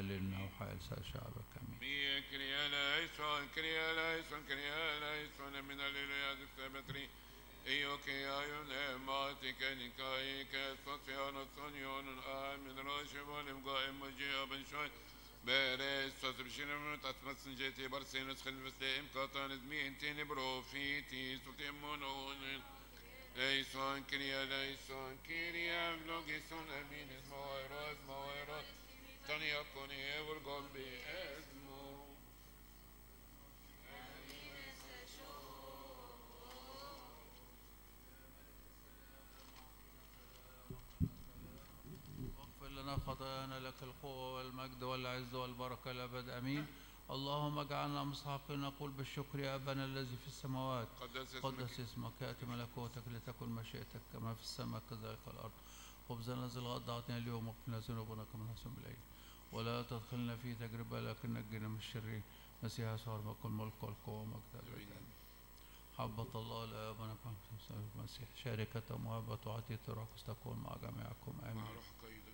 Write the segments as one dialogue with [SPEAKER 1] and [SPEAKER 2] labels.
[SPEAKER 1] حالنا وحال سائر شعبك
[SPEAKER 2] eleison, Kyrie eleison, Kyrie eleison, min alleluia de sebetri. Io che aion emati che nikai che soziano sonion amin roche volim goim moji aben shoy. بارس تصبشين من تسمس جيتي برسينس خلفس دائم قطان زمين تيني بروفيتي ستيمونون ليسون كريا ليسون كريا بلوغيسون امين اسمه ويروس ما يكوني والقلب اسمه
[SPEAKER 1] واغفر لنا خطايانا لك القوة والمجد والعز والبركة الأبد أمين. اللهم اجعلنا مستحقين نقول بالشكر يا أبانا الذي في السماوات.
[SPEAKER 2] قدس اسمك.
[SPEAKER 1] قدس اسمك يأتي ملكوتك لتكن مشيئتك كما في السماء كذلك الأرض. خبزنا الذي الغد أعطنا اليوم واغفر لنا ذنوبنا كما نحسن بالعيد ولا تدخلنا في تجربة لكن نجنا من الشرير مسيح يسوع الملك والملك والقوة آمين. حبة الله في المسيح شركة ومحبة وعطية القدس تكون مع جميعكم. آمين.
[SPEAKER 2] مع روحك أيضا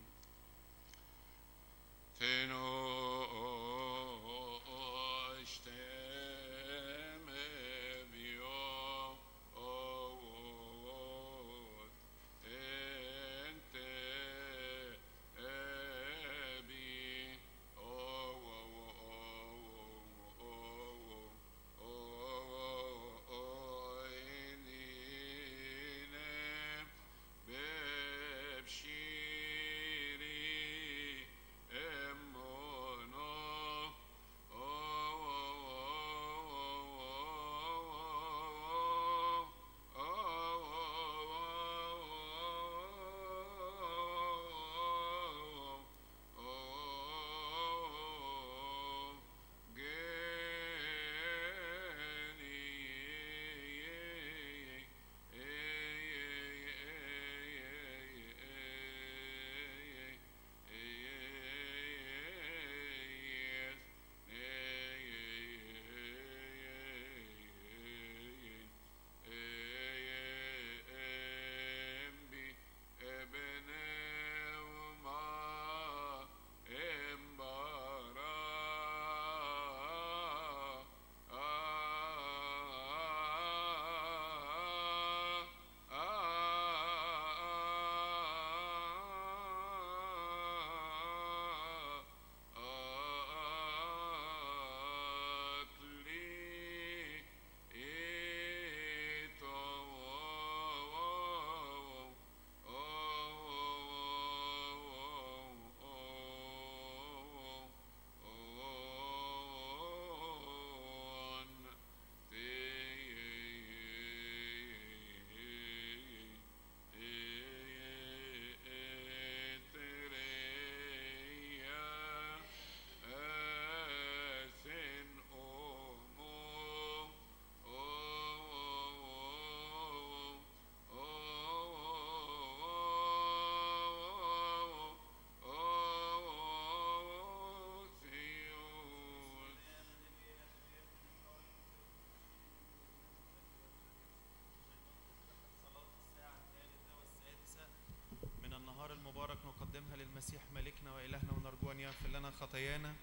[SPEAKER 3] نقدمها للمسيح ملكنا وإلهنا ونرجو أن يغفر لنا خطايانا.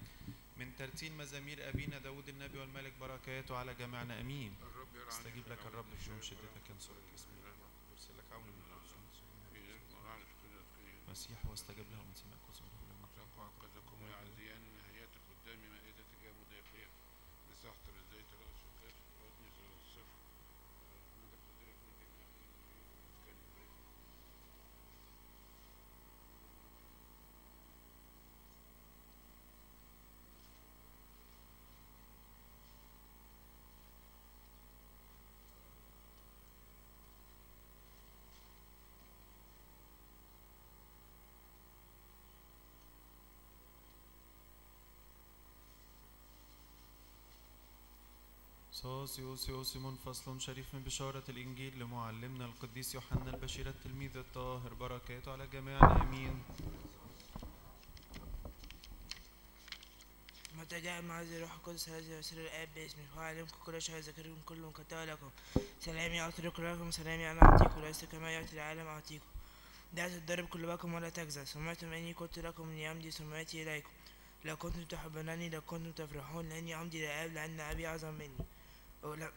[SPEAKER 3] من ترتيل مزامير أبينا داود النبي والملك بركاته على جميعنا. أمين.
[SPEAKER 2] الرب
[SPEAKER 3] استجيب لك الرب في يوم شدتك ينصرك اسم الله يرسل لك عون من القدس
[SPEAKER 2] ويرعاني في كل أذكياء.
[SPEAKER 3] مسيح واستجب له من سماء وزمره لما
[SPEAKER 2] تقع قدكم ويعزيان نهايات قدامي مائدة جام ضيقية مسحت الزيت رأس الكاف وأدني صلاة الصفر ماذا قدرك من جميع كان يبرك
[SPEAKER 3] صوصيوس يوسم فصل شريف من بشارة الإنجيل لمعلمنا القديس يوحنا البشير التلميذ الطاهر. بركاته على جميعنا آمين
[SPEAKER 4] متى جاء معاذ الروح القدس الذي يرسل الآب باسمه وأعلمكم كل شيء ذكركم كل من كتب لكم. سلامي أترك لكم سلامي أنا أعطيكم. ليس كما يأتي العالم أعطيكم. لا تضرب قلوبكم ولا تجزع سمعتم أني قلت لكم إني أمضي ثم آتي إليكم. لو كنتم تحبونني لو كنتم تفرحون لأني أمضي للآب لأن أبي أعظم مني.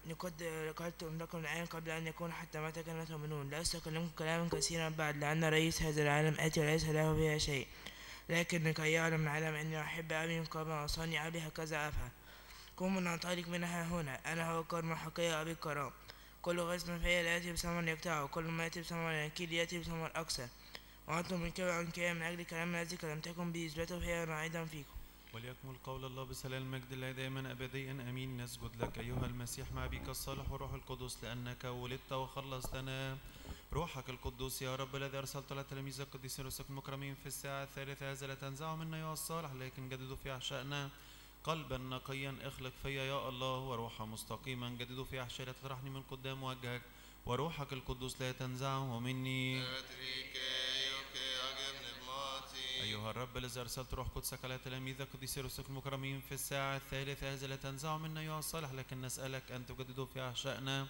[SPEAKER 4] لقد قلت لكم الآن قبل أن يكون حتى متى كان تؤمنون لا أستكلمكم كلاما كثيرا بعد لأن رئيس هذا العالم آتي وليس له فيها شيء. لكن لكي يعلم العالم أني أحب أبي قبل أوصاني أبي هكذا أفعل. قوموا ننطلق منها هنا. أنا هو كرم حقيقة أبي الكرام كل غصن فيا لا يأتي بثمر يقطعه. كل ما يأتي بثمر ينكيل يأتي بثمر أكثر وأنتم من كبر من أجل كلام الذي كلمتكم به اثبتوا فيها أيضا فيكم.
[SPEAKER 5] وليكمل قول الله بسلام المجد الله دائما ابديا آمين. نسجد لك أيها المسيح مع بك الصالح وروح القدس لأنك ولدت وخلصتنا. روحك القدوس يا رب الذي أرسلت على تلاميذ القديسين رسلك المكرمين في الساعة الثالثة هذا لا تنزع منا يا الصالح لكن جددوا في احشائنا قلبا نقيا اخلق فيا يا الله وروحا مستقيما. جددوا في احشائي لا تطرحني من قدام وجهك وروحك القدوس لا تنزعه مني. أيها الرب الذي أرسلت روح قدسك على تلاميذك قديسي رسلك المكرمين في الساعة الثالثة هذا لا تنزع منا أيها الصالح لكن نسألك أن تجدده في أحشائنا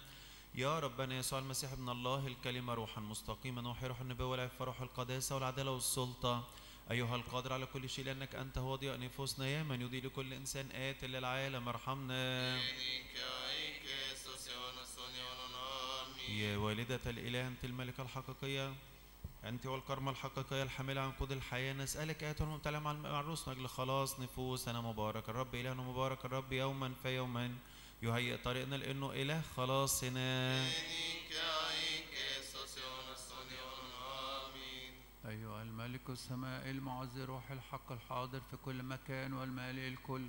[SPEAKER 5] يا ربنا يسوع المسيح ابن الله الكلمة روحا مستقيما وحي روح النبوة والعفة روح القداسة والعدالة والسلطة. أيها القادر على كل شيء لأنك أنت هو ضياء نفوسنا يا من يضيء لكل إنسان آت للعالم. ارحمنا. يا والدة الإله أنت الملكة الحقيقية أنت والكرمة الحقيقية الحاملة عن قود الحياة. نسألك آية الممتلئة مع العروس من أجل خلاص نفوسنا مبارك الرب إلهنا مبارك الرب يوما فيوما يهيئ طريقنا لأنه إله خلاصنا.
[SPEAKER 1] أيها الملك السماء المعز روح الحق الحاضر في كل مكان والمالئ الكل.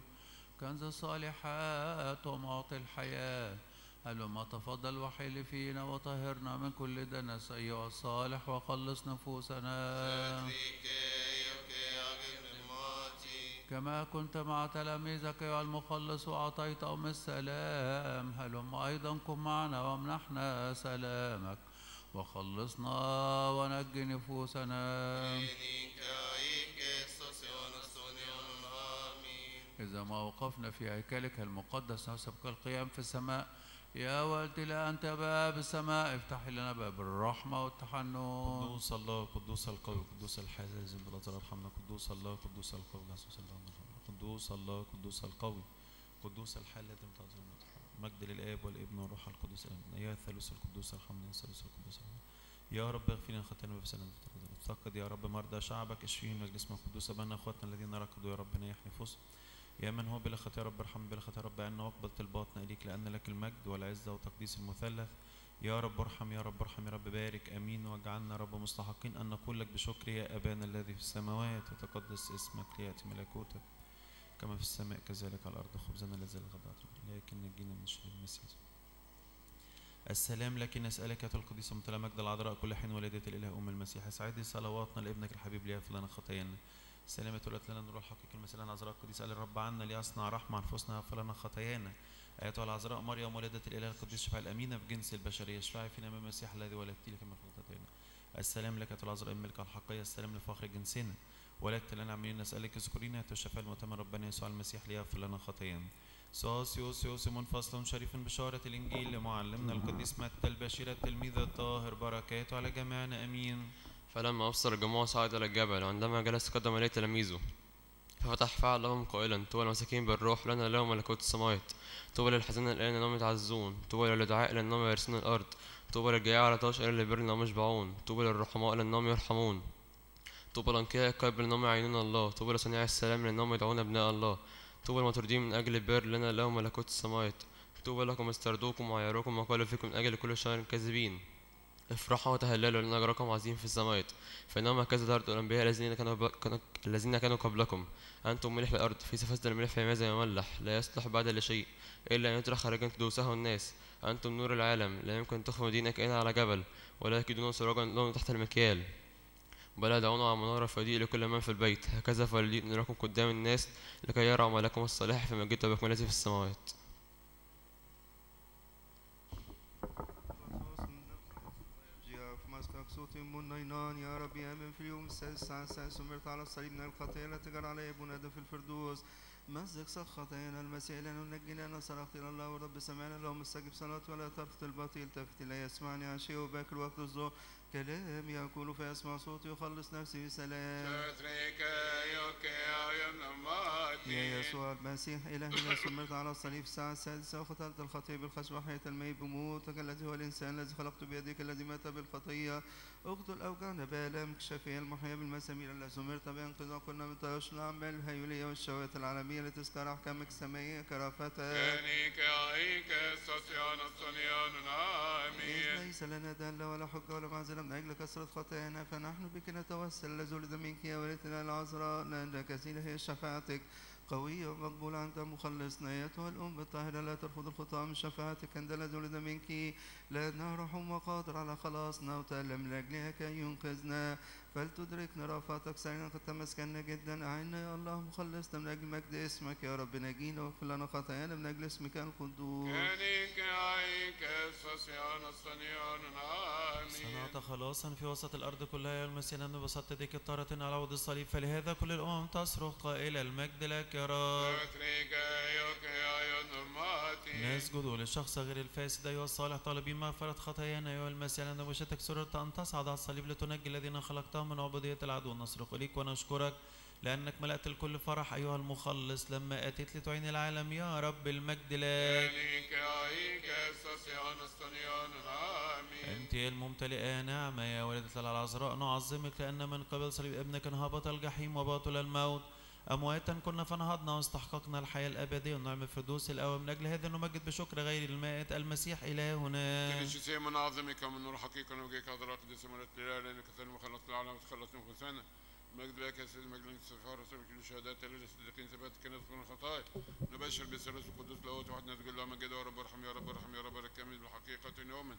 [SPEAKER 1] كنز الصالحات ومعطي الحياة. هلما تفضل وحيل فينا وطهرنا من كل دنس أيها الصالح وخلص نفوسنا. كما كنت مع تلاميذك أيها المخلص وأعطيتهم السلام. هلما أيضا كن معنا وامنحنا سلامك. وخلصنا ونجي نفوسنا. إذا ما وقفنا في هيكلك المقدس نسبك القيام في السماء. يا والدي أنت باب السماء. افتح لنا باب الرحمة والتحنن.
[SPEAKER 5] قدوس الله قدوس القوي قدوس الحازم بالأزرار ارحمنا. قدوس الله قدوس القوي. قدوس الله قدوس القوي. قدوس الحال لا تنتظر مجد للآب والابن والروح القدس. آمين يا الثالوث القدوس ارحمنا. يا الثالوث القدوس يا رب اغفر لنا خطايانا بسلام افتقد يا رب مرضى شعبك. اشفيهم من اسمك القدوس ابانا أخواتنا الذين ركضوا. يا رب نيح نفوسهم يا من هو بلا خطايا رب ارحم بلا خطايا رب عنا واقبل طلباتنا اليك لأن لك المجد والعزة وتقديس المثلث. يا رب ارحم يا رب ارحم يا رب بارك. آمين. واجعلنا رب مستحقين أن نقول لك بشكر يا أبانا الذي في السماوات وتقدس اسمك ليأتي ملكوتك كما في السماء كذلك على الأرض خبزنا الذي أعطنا. لكن نجينا من شر المسيح. السلام لك نسألك يا القديسة ممتلئة مجد العذراء كل حين ولادة الإله أم المسيح. اسعدي صلواتنا لابنك الحبيب ليغفر لنا خطايانا. سلامة ولدت لنا نور الحقيقي المسيح العذراء القديسة قال الرب عنا ليصنع رحمة عن أنفسنا يغفر لنا خطايانا. أيتها العذراء مريم ولدة الإله القديس شفاء الأمينة في جنس البشرية اشفعي فينا من المسيح الذي ولدت لك من خطايانا السلام لك أيتها العذراء الملكة الحقيقية السلام لفخر جنسنا. ولدت لنا عملين نسألك اذكرينا الشفاء المؤتمر ربنا يسوع المسيح ليغفر لنا خطايانا. سوسيوس يوس منفصل شريف بشارة الإنجيل لمعلمنا القديس متى البشير التلميذ الطاهر بركاته على جميعنا. أمين.
[SPEAKER 6] فلما أبصر الجموع صعد إلى الجبل وعندما جلس قدم إليه تلاميذه ففتح فعل لهم قائلا طوبى المساكين بالروح لنا لهم ملكوت السماوات. طوبى للحزين الآن لأنهم يتعزون. طوبى للدعاء لأنهم يرثون الأرض. طوبى للجياع على طاش إلى البر لأنهم يشبعون. طوبى للرحماء لأنهم يرحمون. طوبى لأنقياء القلب لأنهم يعينون الله. طوبى لصنيع السلام لأنهم يدعون أبناء الله. طوبى المطردين من أجل البر لنا لهم ملكوت السماوات. طوبى لكم استردوكم وعيروكم وقالوا فيكم من أجل كل شر كاذبين. افرحوا وتهللوا لأن أجركم عظيم في السماوات. فإنهم هكذا دارت الأنبياء الذين كانوا. كانوا الذين كانوا قبلكم. أنتم ملح الأرض في فسد الملح فماذا يملح؟ لا يصلح بعد لشيء إلا أن يطرح خارجا تدوسه الناس. أنتم نور العالم لا يمكن تخفوا دينك إلا على جبل ولا يكيدون سراجا لهم تحت المكيال. بل دعونا على منارة فضيء لكل من في البيت. هكذا فليؤ نوركم قدام الناس لكي يرى عملكم الصالح في مجد وبكملته في السماوات.
[SPEAKER 7] يا ربي آمن في اليوم السادس السادسة ومرت على الصليب من الخطيئة التي جرى علي أبونا آدم في الفردوس مزق خطايانا المسيح لنا ونجينا أنا صرخت إلى الله والرب سمعنا اللهم استجب صلاة ولا ترفض الباطل التفت إلي يسمعني عشية وباكر وقت الظهر كلامي يقول فيسمع صوتي يخلص نفسي
[SPEAKER 2] ayon, namar,
[SPEAKER 7] يسوع المسيح إلهنا سمرت على الصليب الساعة السادسة وقتلت الخطية بالخشب وحياة الميت بموتك الذي هو الإنسان الذي خلقت بيديك الذي مات بالخطية اقتل أوجعنا بآلامك شفيع المحيا بالمسامير التي سمرت بإنقاذ كنا من طيش الأعمال الهيولية والشهوات العالمية لتذكر أحكامك السمائية كرافتك ليس لنا دالة ولا حجة ولا معزلة من أجل كثرة خطايانا فنحن بك نتوسل. لزولد منك يا والدتنا العذراء لأن كثيرة هي شفاعتك. قوية ومقبولة أنت مخلصنا أيتها الأم الطاهرة لا ترفض الخطاة من شفاعتك. عندما زولد منك. لأنها رحم وقادر على خلاصنا وتألم لأجلها كي ينقذنا. فلتدركنا رأفتك سعينا قد تمسكنا جدا أعنا يا الله مخلصنا من أجل مجد اسمك يا رب. نجينا واغفر لنا خطايانا من أجل اسمك القدوس.
[SPEAKER 2] كانيك عيك سوسيان الصنيان آمين
[SPEAKER 3] صنعت خلاصا في وسط الأرض كلها يا المسيح أن بسطت يديك الطارة على عود الصليب. فلهذا كل الأمم تصرخ قائلة المجد لك يا رب. نسجد للشخص غير الفاسد أيها الصالح. طالبين مغفرة خطايانا أيها المسيح لأن بوشتك سررت أن تصعد على الصليب لتنجي الذين من عبودية العدو نصرخ إليك ونشكرك لأنك ملأت الكل فرح أيها المخلص. لما أتيت لتعين العالم يا رب المجد لك. أنت يا الممتلئة نعمة يا والدة العذراء نعظمك لأن من قبل صليب ابنك انهبط الجحيم وباطل الموت. أمواتا كنا فنهضنا واستحققنا الحياة الأبدية ونعم الفردوس الأول من أجل هذا نمجد بشكر غير المائت المسيح إلهنا.
[SPEAKER 2] شيء من عظمك من نور حقيقة وجهك حضرات قدس مرة الإله لأنك سلم خلصت العالم وتخلص من مجد لك يا سيد مجد السفارة وسبب كل شهادات للصديقين ثبات كنز من الخطايا. نبشر بالثالوث القدوس لاهوت واحد نسجد الله مجد يا رب ارحم يا رب ارحم يا رب. الكامل بالحقيقة يؤمن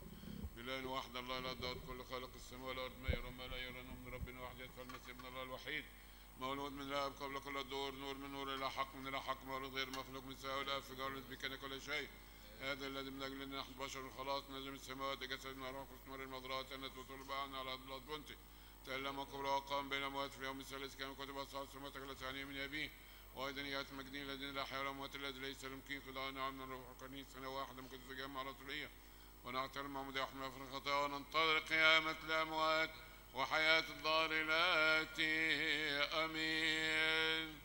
[SPEAKER 2] بإله واحد الله لا ضاد كل خالق السماء والأرض ما يرى ما لا يرى نور من ربنا واحد يدفع المسيح ابن الله الوحيد. مولود من الآب قبل كل الدور نور من نور إلى حق من إلى حق مولود غير مخلوق من ساوي الآب في جار بكان كل شيء. هذا الذي من أجلنا نحن بشر الخلاص نزل من السماوات جسد من روح مستمر المضرات أن تطلب عنا على أرض بنتي. تألم قبل وقام بين الأموات في اليوم الثالث كان كتب أصحاب السماوات التي من أبيه. وأيضا يأتي المجدين الذين لا حياة الأموات الذي ليس يمكن نعم من الروح القديس سنة واحدة من كتب جامعة رسولية ونعترف مع أحمد في الخطايا وننتظر قيامة الأموات. وحياة الدار الآتي آمين.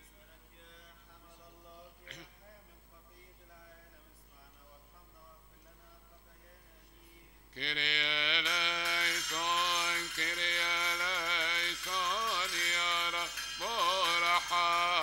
[SPEAKER 2] كيريا ليسون كيريا ليسون يا رب ارحم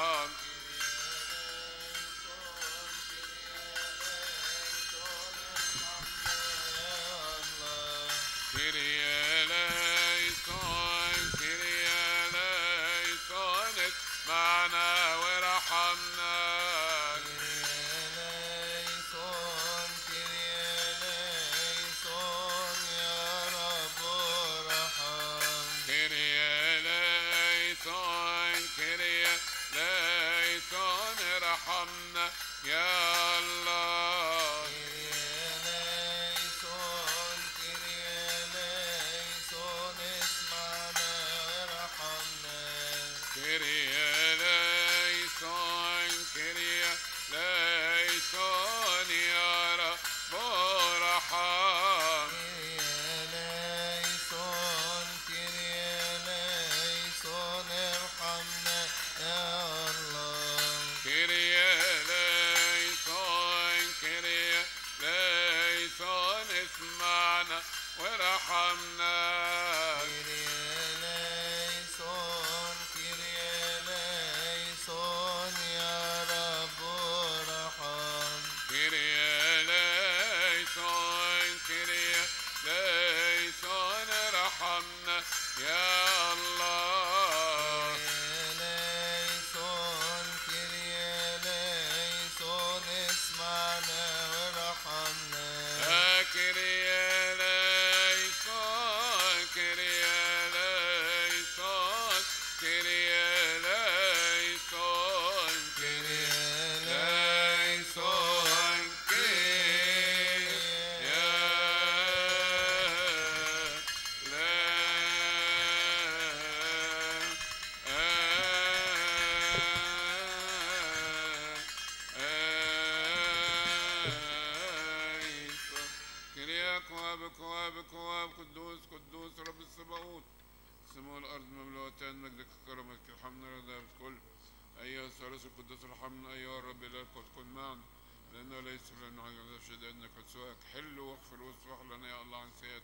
[SPEAKER 2] سماء الأرض مملوءتان مجدك كرمك الحمد لله بالكل أيها الثالث القدوس الرحمن أيها الرب لا كن معنا لأنه ليس لنا حاجة نشهد أنك سواك. حل واغفر واصفح لنا يا الله عن سيئات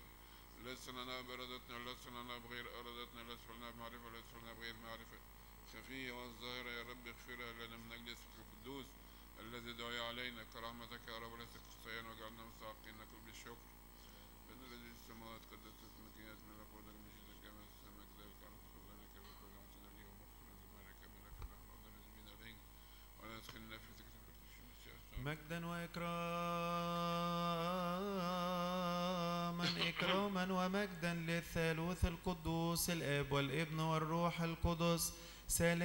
[SPEAKER 2] ليس لنا بإرادتنا ليس لنا بغير إرادتنا ليس لنا بمعرفة ليس لنا بغير معرفة. خفية والظاهرة يا رب اغفرها لنا من أجل اسمك القدوس الذي دعي علينا كرحمتك يا رب. ليس خطايانا وجعلنا مستحقين لك بالشكر بأن الذي في السماوات قدس اسمك يأتي ملكوتك مجيدك كما في السماء كذلك على قلوبنا كما كل عمتنا اليوم واغفر لنا ذنوبنا كما نغفر نحن أيضا المذنبين علينا ولا تدخلنا في تجربة
[SPEAKER 5] مجدا وإكراما. إكراما ومجدا للثالوث القدوس الآب والابن والروح القدس. سلاما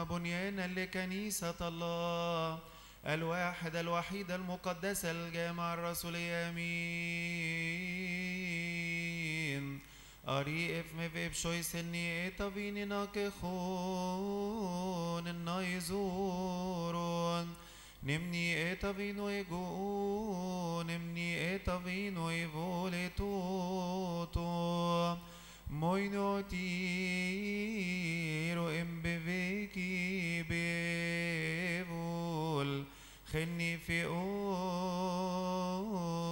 [SPEAKER 5] وبنيانا لكنيسة الله الواحد الوحيد المقدس الجامع الرسولي آمين. إف مفيب شوي سني إتابيني ناكخون النايزورون نمني إتابينو إيجون نمني إتابينو إيفولي توتو. موينو تيرو إم بفيكي بيفول خني في أوي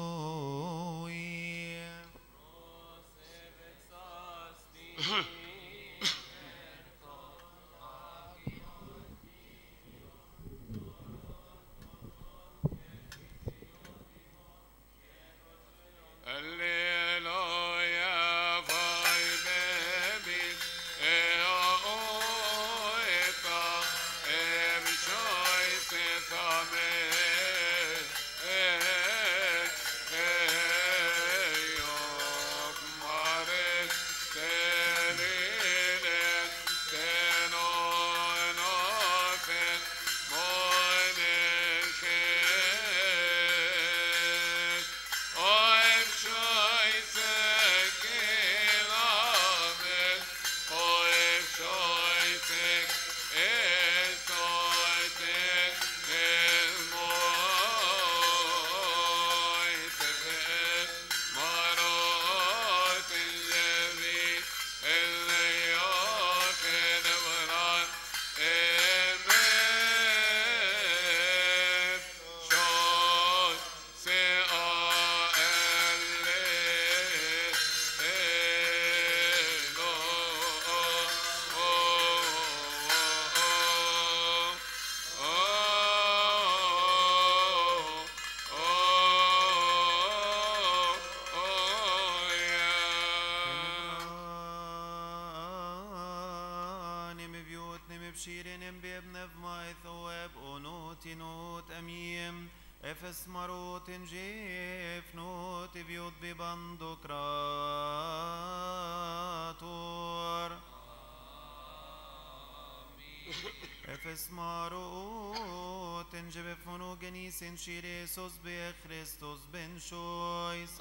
[SPEAKER 5] جنيس شيريسوس بخريستوس بن شويس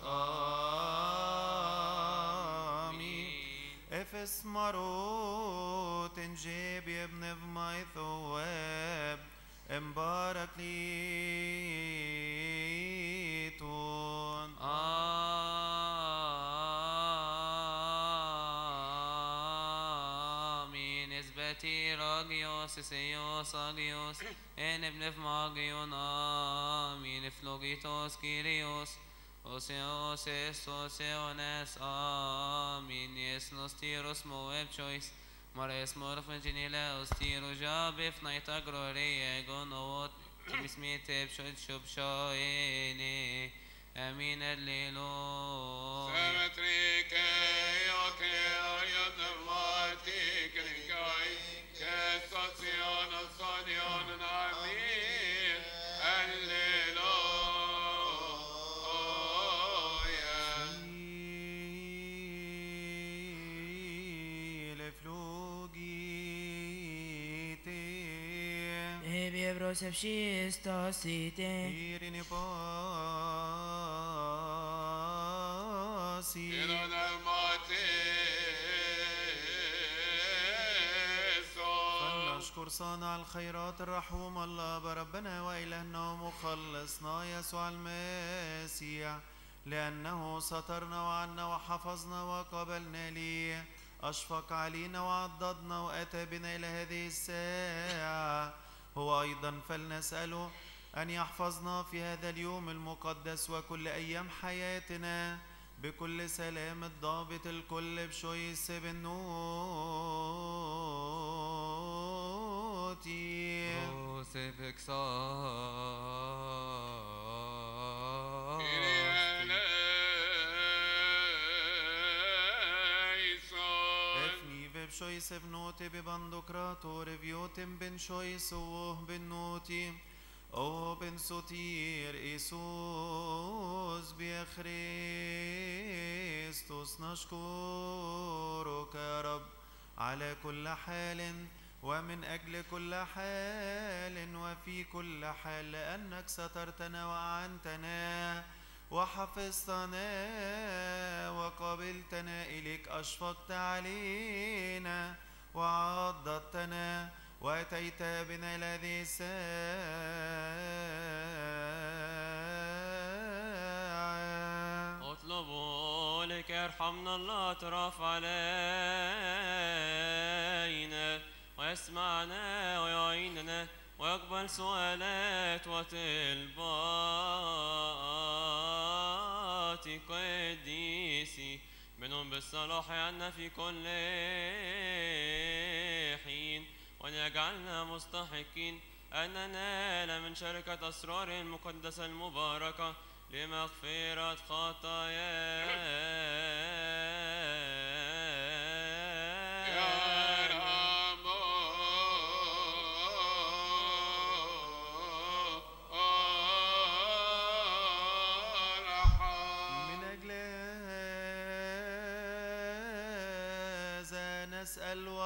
[SPEAKER 5] آمين افس ماروت جيب يا ابن بماي ثواب مبارك ليتون
[SPEAKER 8] آمين إثباتي راجيوس سيوس آجيوس إن ابن فماجيون آمين فلوجيتوس كيريوس Osios estos eones, amin, yes, nos tiros moeb choice, mares morfen genileos, tiro jabif naita gloria, gonot, mismite bshod shub shoene, amin, allelo.
[SPEAKER 2] Symmetry, okay, ayat
[SPEAKER 5] Pasi فلنشكر صانع الخيرات الرحوم الله بربنا وإلهنا ومخلصنا يسوع المسيح لأنه سترنا وعنا وحفظنا وقبلنا ليه أشفق علينا وعضدنا وأتى بنا إلى هذه الساعة هو أيضا فلنسأله أن يحفظنا في هذا اليوم المقدس وكل أيام حياتنا بكل سلام الضابط الكل بشويس بنوتي
[SPEAKER 9] Crucifix
[SPEAKER 5] افني بشويس بنوتي ببندقراطو ريفيوتم بن شويس وه بنوتي أو بن سوتير ايسوس بيخريستوس نشكرك يا رب على كل حال ومن أجل كل حال وفي كل حال لأنك سترتنا وأعنتنا وحفظتنا وقبلتنا إليك أشفقت علينا وعضدتنا وأتيت بنا إلى هذه الساعة
[SPEAKER 10] اطلبوا لك يرحمنا الله ترف علينا ويسمعنا ويعيننا. ويقبل سؤالات وطلبات قديسي منهم بالصلاح عنا في كل حين وأن يجعلنا مستحقين أن ننال من شركة أسرار المقدسة المباركة لمغفرة خطايانا.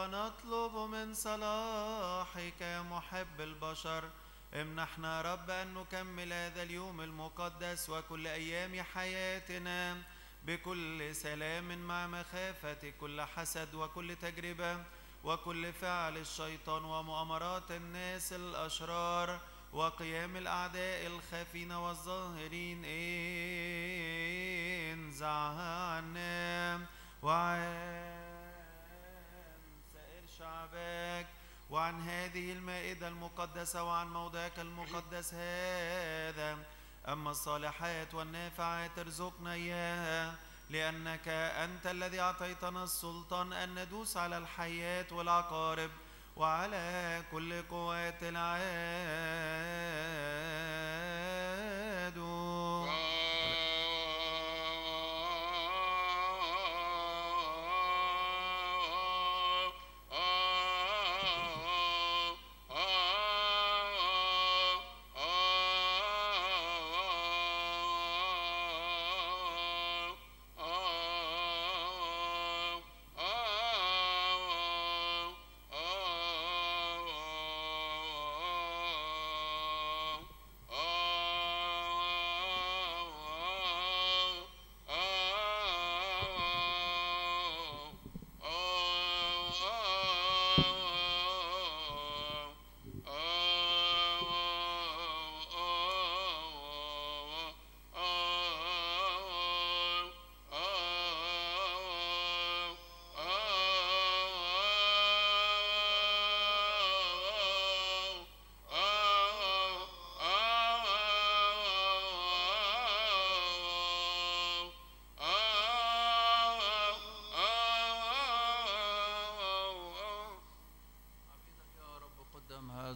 [SPEAKER 5] ونطلب من صلاحك يا محب البشر. امنحنا رب أن نكمل هذا اليوم المقدس وكل أيام حياتنا بكل سلام مع مخافة كل حسد وكل تجربة وكل فعل الشيطان ومؤامرات الناس الأشرار وقيام الأعداء الخافين والظاهرين. انزعها عنا سائر شعبك وعن هذه المائدة المقدسة وعن موضعك المقدس هذا. أما الصالحات والنافعات ارزقنا إياها لأنك أنت الذي أعطيتنا السلطان أن ندوس على الحياة والعقارب وعلى كل قوات العدو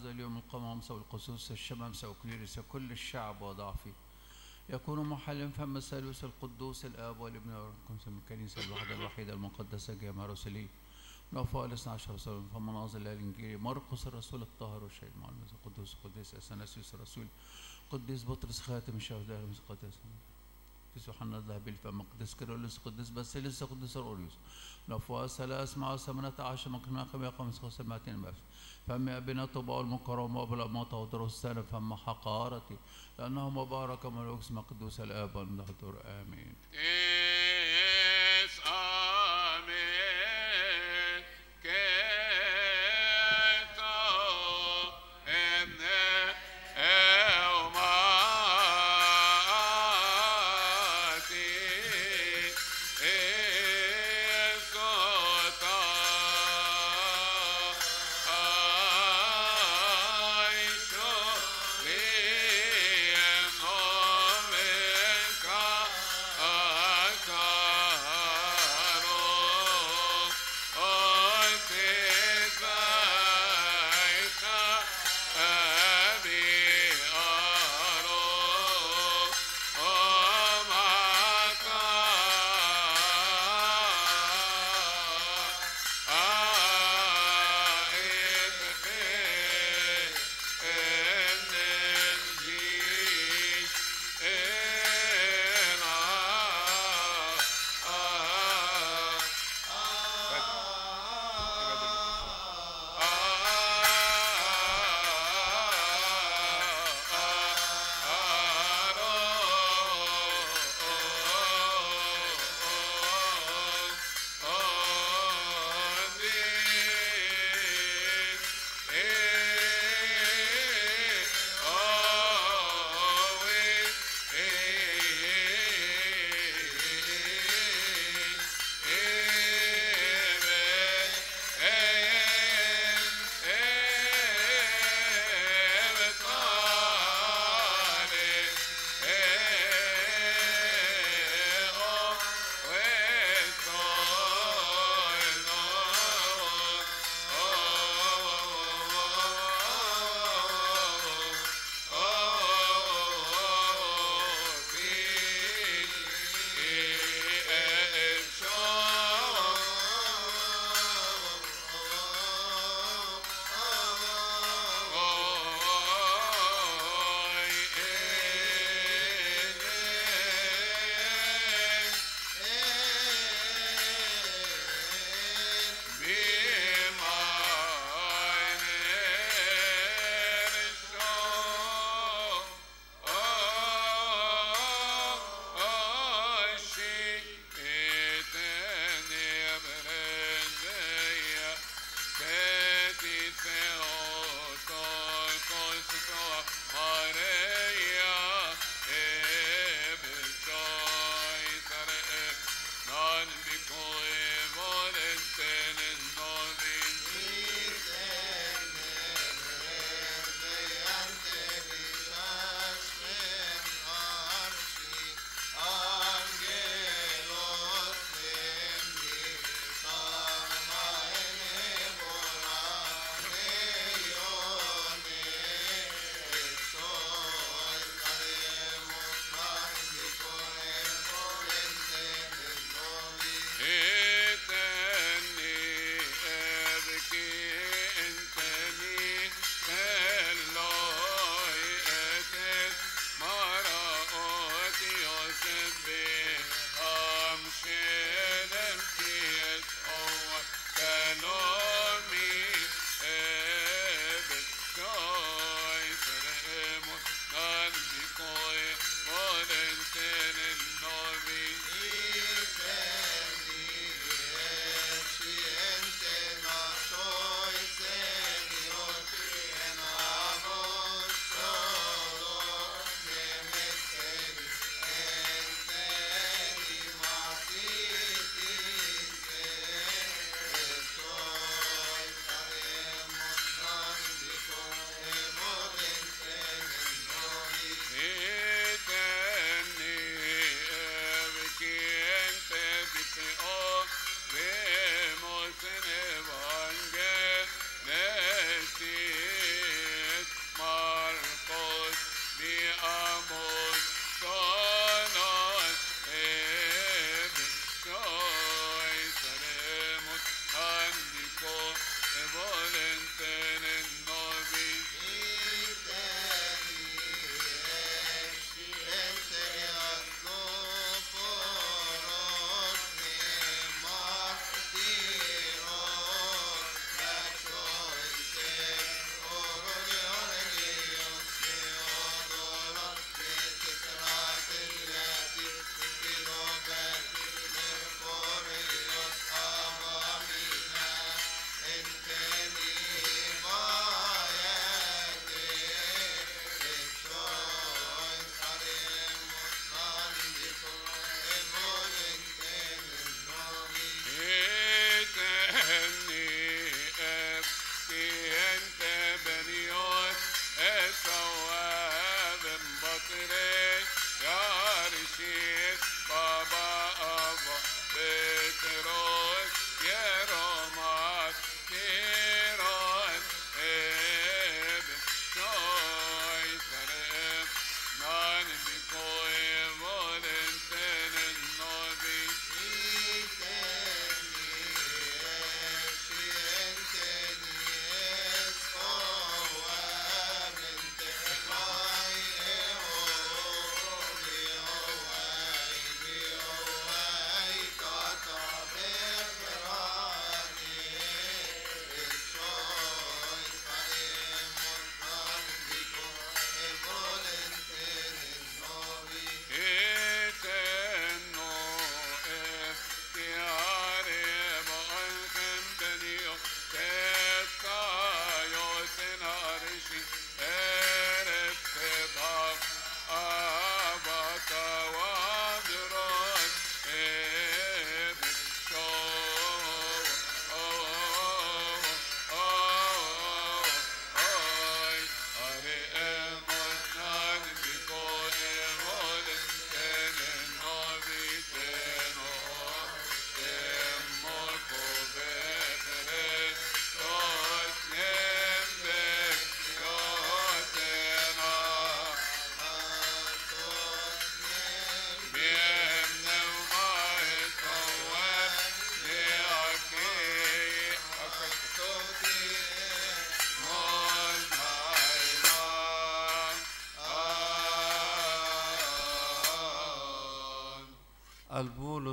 [SPEAKER 1] هذا اليوم القمامسة والقصوص الشمامسة وكليرسة كل الشعب وضعفي يكون محل فم الثالوث القدوس الآب والابن والقدس من الكنيسة الوحدة الوحيدة المقدسة جامعة رسلي نوفاء الاثنى عشر رسول فمناظر الإنجيل مرقس الرسول الطاهر والشهيد معلم القدوس القديس أثناسيوس الرسول قديس بطرس خاتم الشهداء المقدس قديس يوحنا الذهبي الفم قديس كيرلس قديس باسيليس قديس أوريوس. نفوا ثلاث مع ثمانية عشر مكنا خمية خمس خمسمائتين بس فم أبنا طباع المكرم وبالأمات ودرستان فم حقارتي. لأنه مبارك ملوك اسم قدوس الآب والنهدر آمين.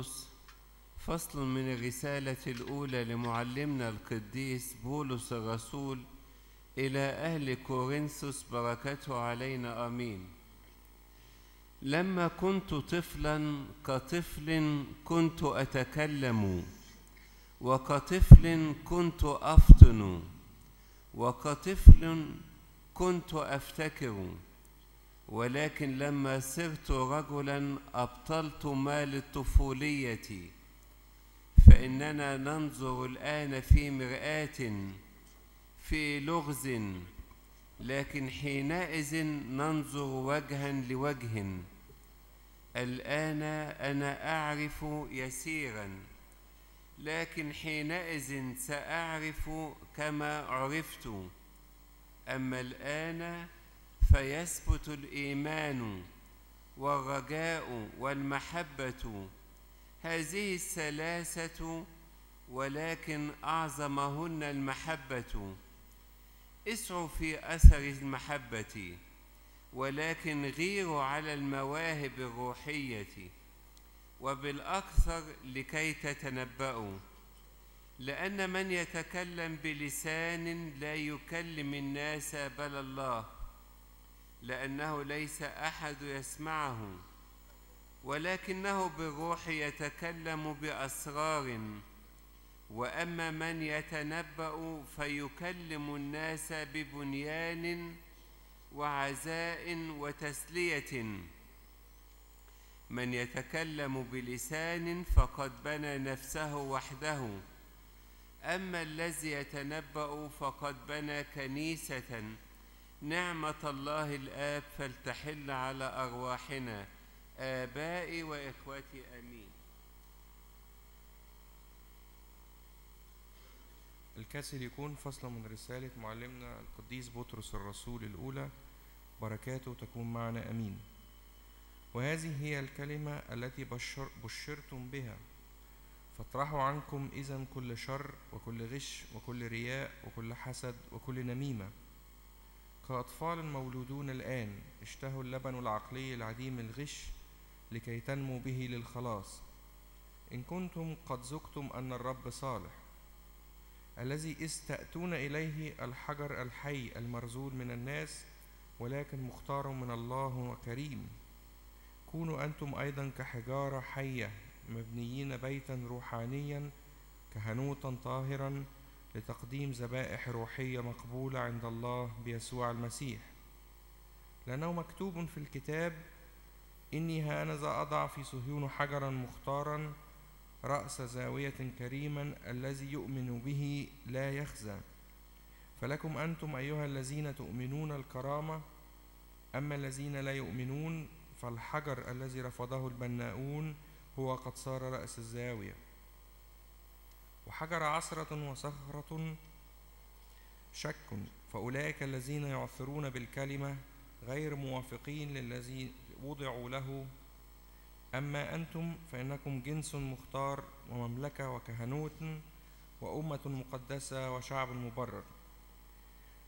[SPEAKER 11] بولس فصل من الرسالة الأولى لمعلمنا القديس بولس الرسول إلى أهل كورنثوس بركته علينا آمين. لما كنت طفلا كطفل كنت أتكلم وكطفل كنت أفطن وكطفل كنت أفتكر. ولكن لما صرت رجلا أبطلت ما للطفولية فإننا ننظر الآن في مرآة في لغز لكن حينئذ ننظر وجها لوجه. الآن أنا أعرف يسيرا لكن حينئذ سأعرف كما عرفت. أما الآن فيثبت الإيمان والرجاء والمحبة. هذه الثلاثة ولكن أعظمهن المحبة. اسعوا في أثر المحبة ولكن غيروا على المواهب الروحية. وبالأكثر لكي تتنبأوا لأن من يتكلم بلسان لا يكلم الناس بل الله. لأنه ليس أحد يسمعه ولكنه بالروح يتكلم بأسرار. وأما من يتنبأ فيكلم الناس ببنيان وعزاء وتسلية. من يتكلم بلسان فقد بنى نفسه وحده. أما الذي يتنبأ فقد بنى كنيسة. نعمة الله الآب فلتحل على أرواحنا. آبائي وإخوتي آمين.
[SPEAKER 12] الكاسل يكون فصل من رسالة معلمنا القديس بطرس الرسول الأولى. بركاته تكون معنا أمين. وهذه هي الكلمة التي بشر بشرتم بها. فاطرحوا عنكم إذا كل شر وكل غش وكل رياء وكل حسد وكل نميمة. كأطفال مولودون الآن اشتهوا اللبن العقلي العديم الغش لكي تنمو به للخلاص. إن كنتم قد ذقتم أن الرب صالح الذي إذ تأتون إليه الحجر الحي المرزول من الناس ولكن مختار من الله وكريم. كونوا أنتم أيضا كحجارة حية مبنيين بيتا روحانيا كهنوتا طاهرا لتقديم ذبائح روحية مقبولة عند الله بيسوع المسيح. لأنه مكتوب في الكتاب إني هانذا أضع في صهيون حجرا مختارا رأس زاوية كريما الذي يؤمن به لا يخزى. فلكم أنتم أيها الذين تؤمنون الكرامة أما الذين لا يؤمنون فالحجر الذي رفضه البناؤون هو قد صار رأس الزاوية. وحجر عثرة وصخرة شك فأولئك الذين يعثرون بالكلمة غير موافقين للذي وضعوا له. أما أنتم فإنكم جنس مختار ومملكة وكهنوت وأمة مقدسة وشعب مبرر.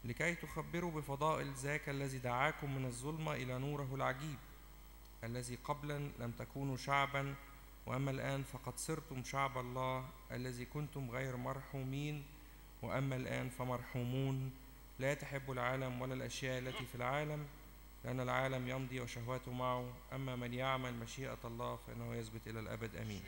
[SPEAKER 12] لكي تخبروا بفضائل ذاك الذي دعاكم من الظلمة إلى نوره العجيب الذي قبلا لم تكونوا شعبا وأما الآن فقد صرتم شعب الله الذي كنتم غير مرحومين وأما الآن فمرحومون. لا تحب العالم ولا الأشياء التي في العالم لأن العالم يمضي وشهواته معه. أما من يعمل مشيئة الله فإنه يثبت إلى الأبد. آمين.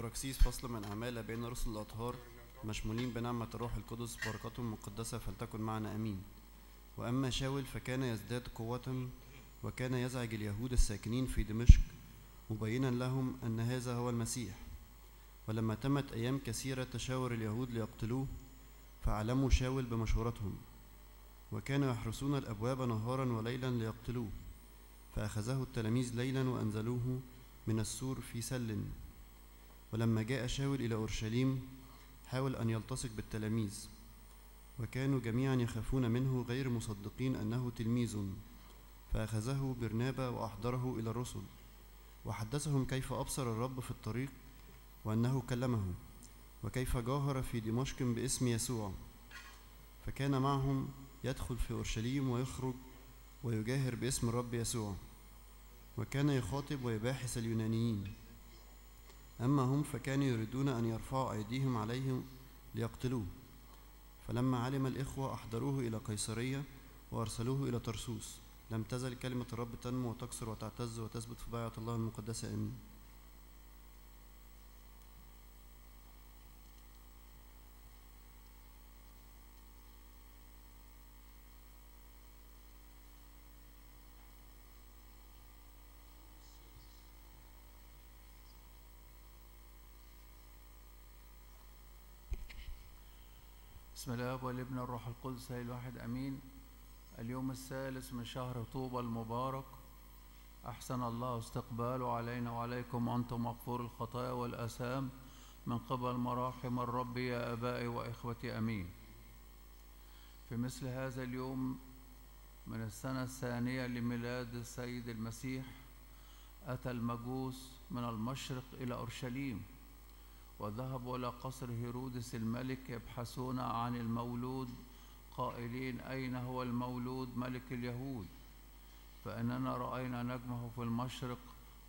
[SPEAKER 13] لبراكسيس فصل من أعمال بين رسل الأطهار مشمولين بنعمة الروح القدس بركتهم مقدسة فلتكن معنا أمين. وأما شاول فكان يزداد قوة وكان يزعج اليهود الساكنين في دمشق مبينا لهم أن هذا هو المسيح. ولما تمت أيام كثيرة تشاور اليهود ليقتلوه فعلموا شاول بمشورتهم. وكانوا يحرسون الأبواب نهارا وليلا ليقتلوه فأخذه التلاميذ ليلا وأنزلوه من السور في سل. ولما جاء شاول إلى أورشليم حاول أن يلتصق بالتلاميذ وكانوا جميعا يخافون منه غير مصدقين أنه تلميذ فأخذه برنابا وأحضره إلى الرسل وحدثهم كيف أبصر الرب في الطريق وأنه كلمه وكيف جاهر في دمشق باسم يسوع فكان معهم يدخل في أورشليم ويخرج ويجاهر باسم الرب يسوع وكان يخاطب ويباحث اليونانيين. أما هم فكانوا يريدون أن يرفعوا أيديهم عليهم ليقتلوه. فلما علم الإخوة أحضروه إلى قيصرية وأرسلوه إلى ترسوس لم تزل كلمة الرب تنمو وتكثر وتعتز وتثبت في ضيعة الله المقدسة. آمين.
[SPEAKER 1] بسم الله والابن الروح القدس الواحد آمين. اليوم الثالث من شهر طوبى المبارك. أحسن الله استقباله علينا وعليكم وأنتم مغفور الخطايا والآثام من قبل مراحم الرب يا آبائي وإخوتي آمين. في مثل هذا اليوم من السنة الثانية لميلاد السيد المسيح أتى المجوس من المشرق إلى أورشليم. وذهبوا إلى قصر هيرودس الملك يبحثون عن المولود قائلين أين هو المولود ملك اليهود؟ فإننا رأينا نجمه في المشرق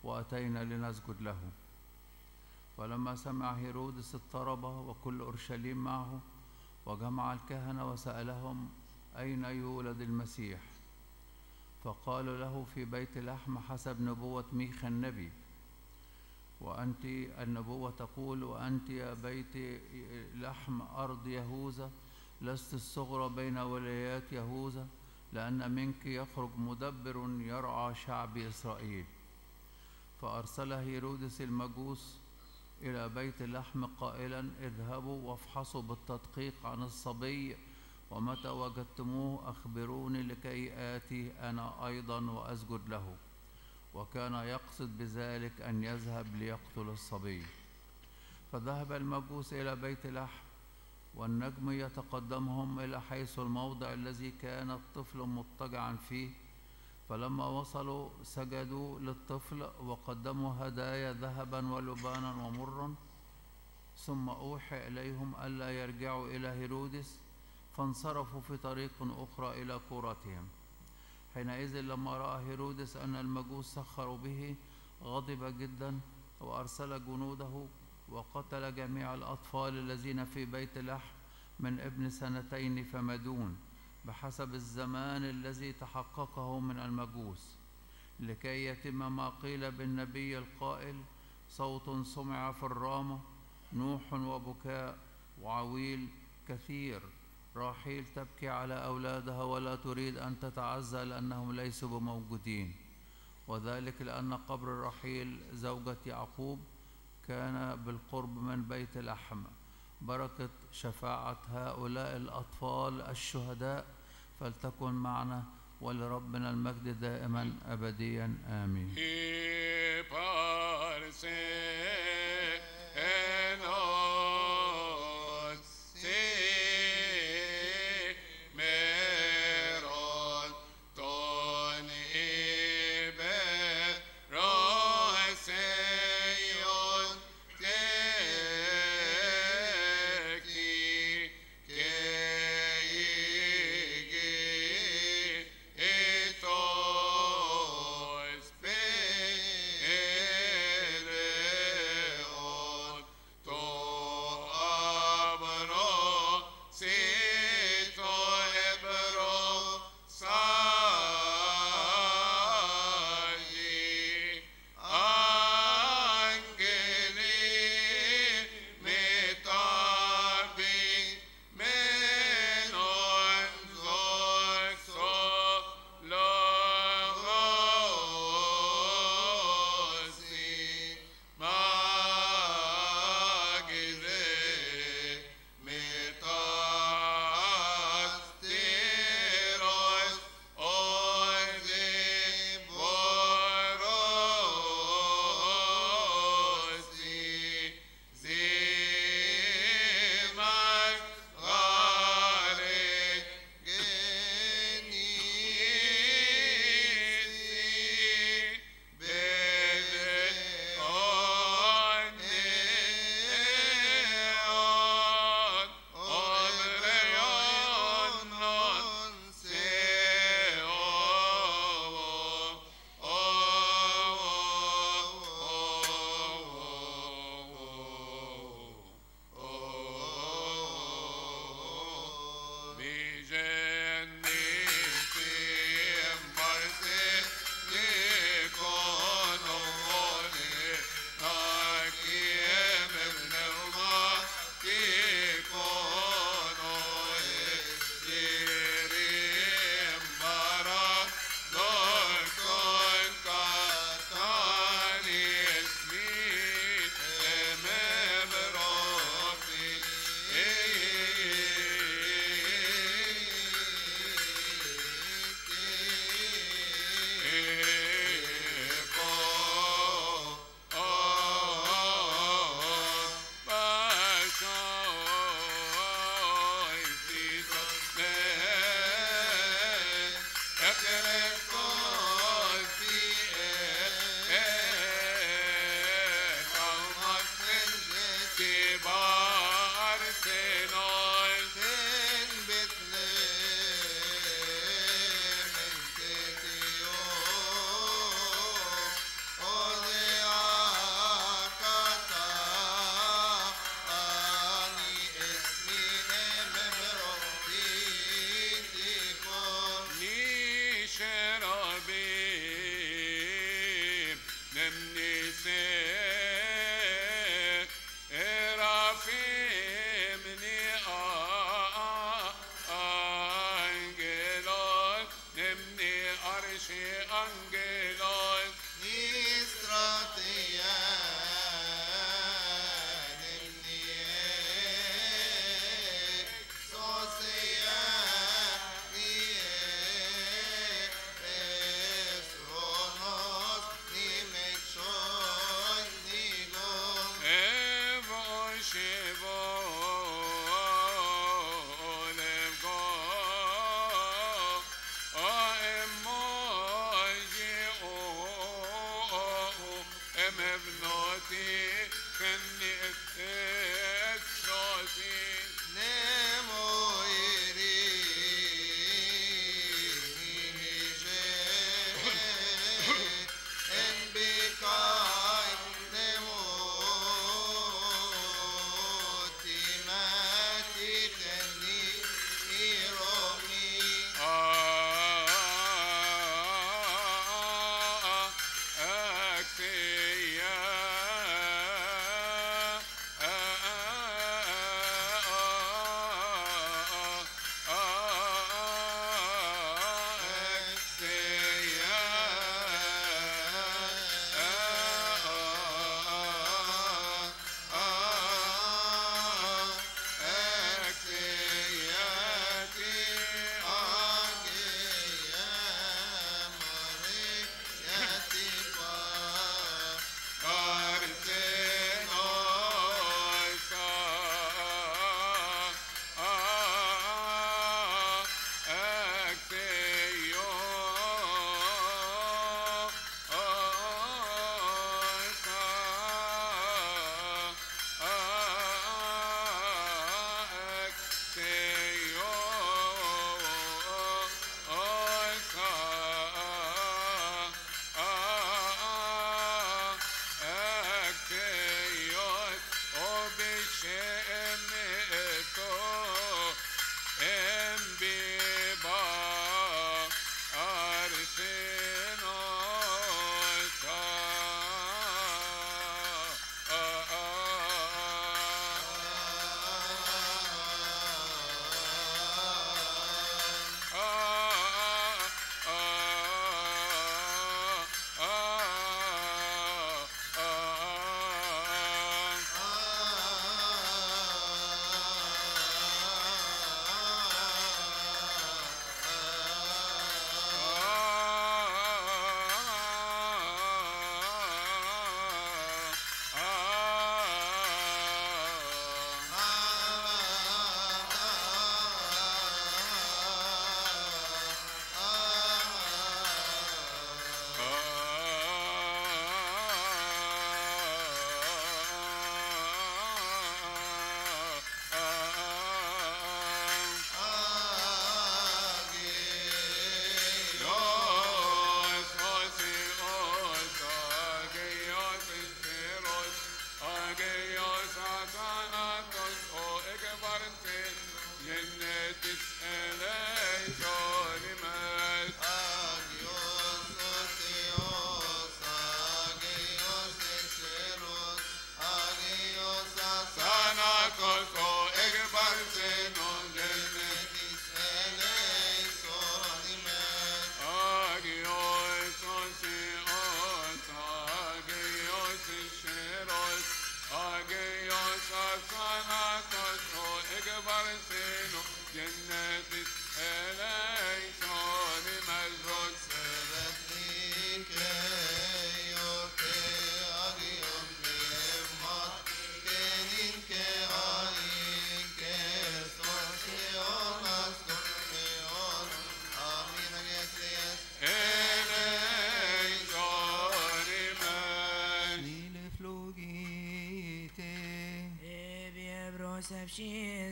[SPEAKER 1] وأتينا لنسجد له. فلما سمع هيرودس اضطرب وكل أورشليم معه وجمع الكهنة وسألهم أين يولد المسيح؟ فقالوا له في بيت لحم حسب نبوة ميخا النبي. وأنت النبوة تقول وأنت يا بيت لحم أرض يهوذا لست الصغرى بين ولايات يهوذا لأن منك يخرج مدبر يرعى شعب إسرائيل. فأرسل هيرودس المجوس إلى بيت لحم قائلا اذهبوا وافحصوا بالتدقيق عن الصبي ومتى وجدتموه أخبروني لكي آتي أنا أيضا وأسجد له. وكان يقصد بذلك أن يذهب ليقتل الصبي. فذهب المجوس إلى بيت لحم والنجم يتقدمهم إلى حيث الموضع الذي كان الطفل مضطجعا فيه. فلما وصلوا سجدوا للطفل وقدموا هدايا ذهبا ولبانا ومرا. ثم أوحي إليهم ألا يرجعوا إلى هيرودس فانصرفوا في طريق أخرى إلى كورتهم. حينئذ لما رأى هيرودس أن المجوس سخروا به غضب جدا وأرسل جنوده وقتل جميع الأطفال الذين في بيت لحم من ابن سنتين فما دون بحسب الزمان الذي تحققه من المجوس. لكي يتم ما قيل بالنبي القائل صوت سمع في الرامة نوح وبكاء وعويل كثير. راحيل تبكي على أولادها ولا تريد أن تتعزى لأنهم ليسوا بموجودين. وذلك لأن قبر رحيل زوجة يعقوب كان بالقرب من بيت لحم. بركة شفاعة هؤلاء الأطفال الشهداء فلتكن معنا ولربنا المجد دائما أبديا آمين.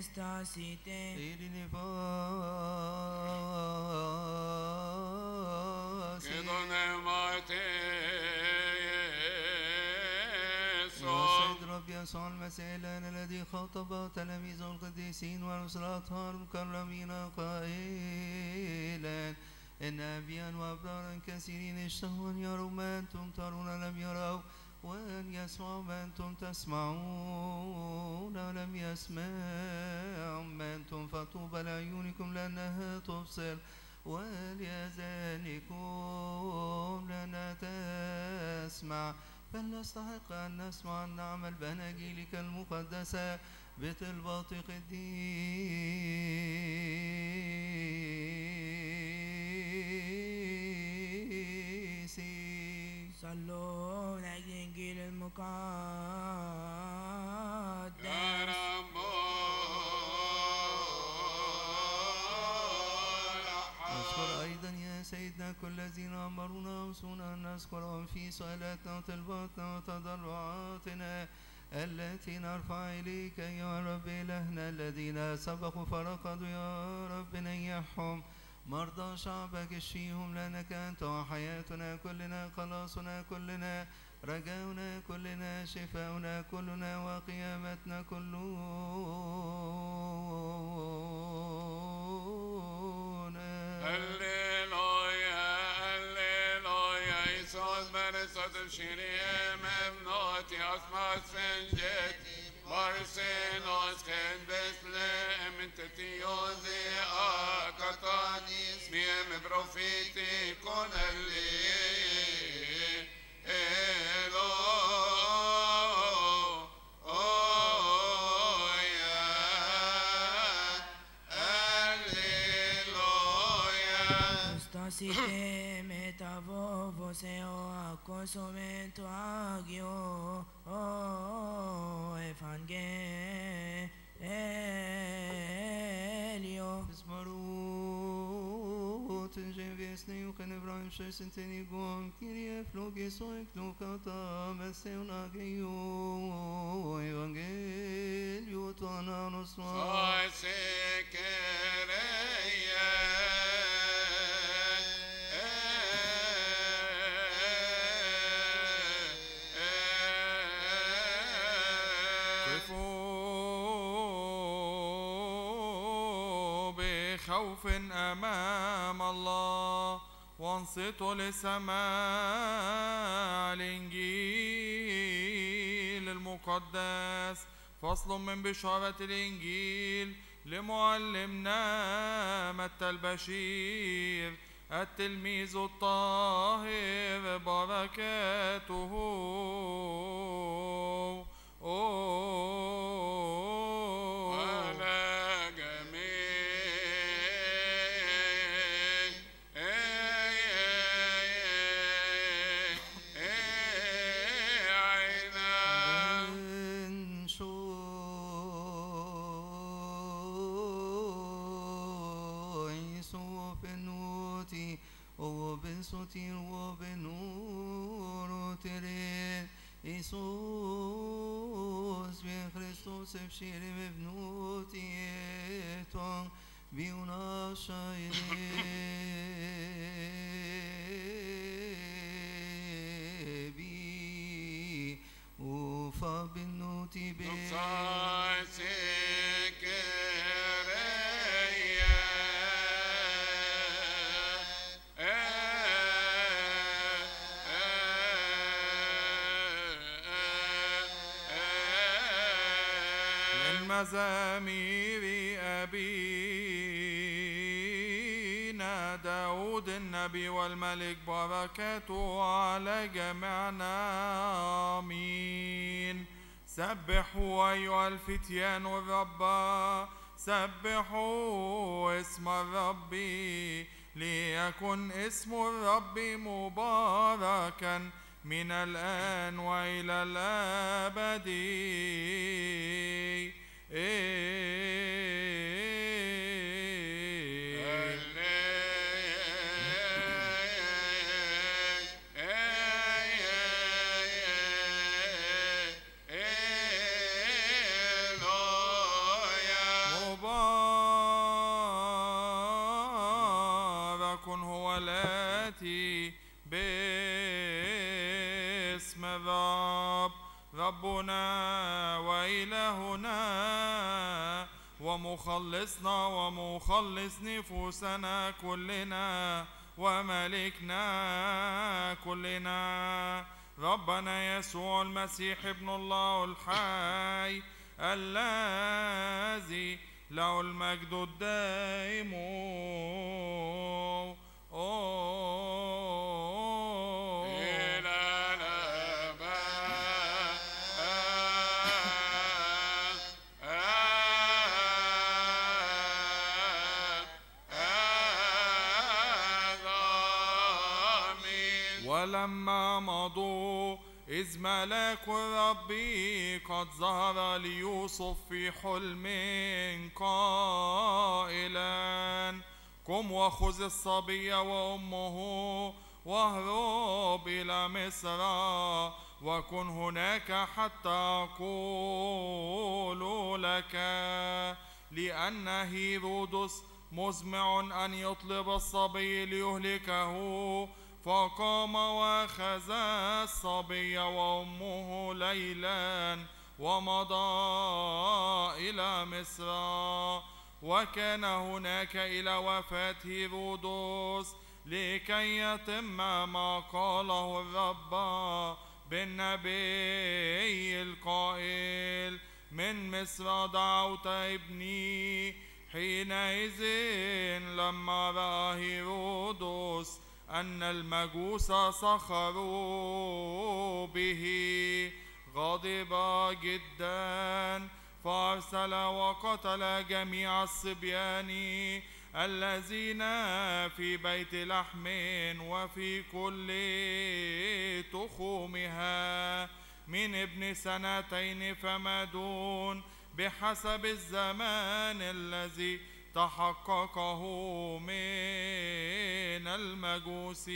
[SPEAKER 4] Stasite
[SPEAKER 7] Irini السيد رب يسوع المسيح الآن الذي خاطب تلاميذه القديسين الأطهار المكرمين قائلا إن أنبياء وأبرارا كثيرين اشتهوا أن يروا ما أنتم ترون لم يروا يسمع ما أنتم تسمعون ولم يسمع ما أنتم فطوبى لعيونكم لأنها تبصر. ولأذانكم لأنها تسمع. فلنستحق أن نسمع أن نعمل بأناجيلك المقدسة بطلبات قديسي
[SPEAKER 4] صلوا إنجيل المقدس
[SPEAKER 7] نذكر أيضا يا سيدنا كل الذين أمرونا وصونا أن نذكرهم في سؤالاتنا وطلباتنا وتضرعاتنا التي نرفع إليك يا رب إلهنا الذين سبقوا فرقدوا يا رب نيحهم مرضى شعبك اشفيهم لأنك أنت وحياتنا كلنا خلاصنا كلنا رجاؤنا كلنا شفاؤنا كلنا وقيامتنا كلنا.
[SPEAKER 2] هللويا هللويا. يسوع مرسات الشريعة ممنوتي أسمع سنجت بارسينوس كان بسلام انت تيوزي آكتاني ميم بروفيتي كون Senhor, consumento águio,
[SPEAKER 4] o evangelho. Esmarot, engenves, nem o canebrão,
[SPEAKER 7] enxer, sentenigo, queria flogue, só em que nunca tá, mas sem o nagueio, evangelho,
[SPEAKER 2] tu anão,
[SPEAKER 14] nos fãs. Só esse querer. بخوف أمام الله وانصتوا لسماع الإنجيل المقدس. فصل من بشارة الإنجيل لمعلمنا متى البشير. التلميذ الطاهر بركاته.
[SPEAKER 2] ولا
[SPEAKER 7] وبنور ترين إيسوس بخريستوس بشير ببنوتي تون بيونا بي وفا بنوتي بي.
[SPEAKER 14] مزامير أبينا داود النبي والملك بركاته على جميعنا آمين. سبحوا أيها الفتيان الرب سبحوا اسم الرب ليكن اسم الرب مباركا من الآن وإلى الأبد. ربنا ومخلصنا ومخلص نفوسنا كلنا وملكنا كلنا. ربنا يسوع المسيح ابن الله الحي الذي له المجد الدائم.
[SPEAKER 2] إلى
[SPEAKER 14] ملاك الرب قد ظهر ليوسف في حلم قائلا. قم وخذ الصبي وأمه واهرب إلى مصر وكن هناك حتى أقول لك لأن هيرودس مزمع أن يطلب الصبي ليهلكه فقام وأخذ الصبي وأمه ليلا ومضى إلى مصر. وكان هناك إلى وفاة هيرودس لكي يتم ما قاله الرب بالنبي القائل. من مصر دعوت ابني حينئذ لما رأى هيرودس أن المجوس سخروا به غضب جدا فأرسل وقتل جميع الصبيان الذين في بيت لحم وفي كل تخومها. من ابن سنتين فما دون بحسب الزمان الذي تحققه من المجوس.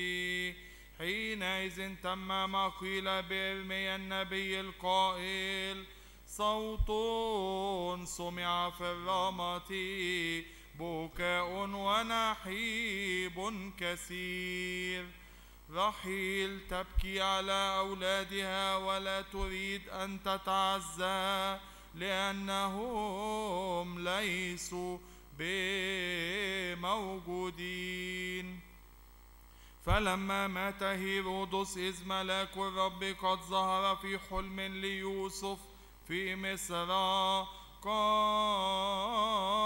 [SPEAKER 14] حينئذ تم ما قيل بإرميا النبي القائل. صوت سمع في الرامة بكاء ونحيب كثير. رحيل تبكي على أولادها ولا تريد أن تتعزى لأنهم ليسوا بموجودين. فلما مات هيرودس إذ ملاك الرب قد ظهر في حلم ليوسف في مصر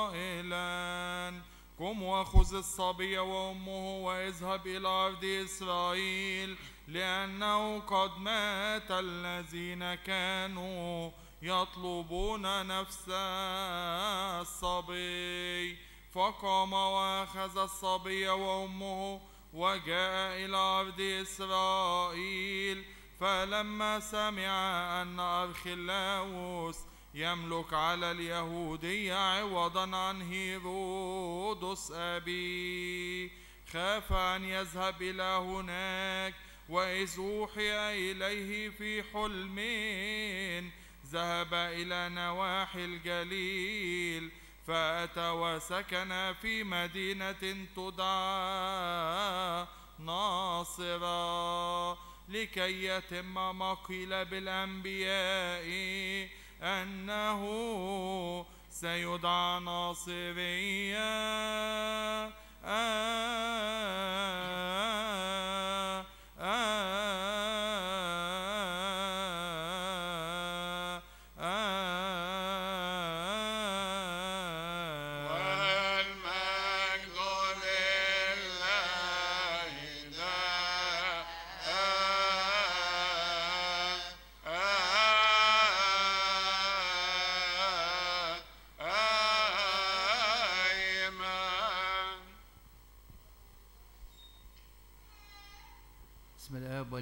[SPEAKER 14] قائلا قم وخذ الصبي وأمه واذهب إلى أرض إسرائيل لأنه قد مات الذين كانوا يطلبون نفس الصبي. فقام وأخذ الصبي وأمه وجاء إلى ارض إسرائيل. فلما سمع أن ارخلاوس يملك على اليهودية عوضا عن هيرودس أبي خاف أن يذهب إلى هناك وإذ أوحي إليه في حلم ذهب إلى نواحي الجليل فأتى وسكن في مدينة تدعى ناصرة لكي يتم ما قيل بالأنبياء أنه سيدعى ناصريا. آه.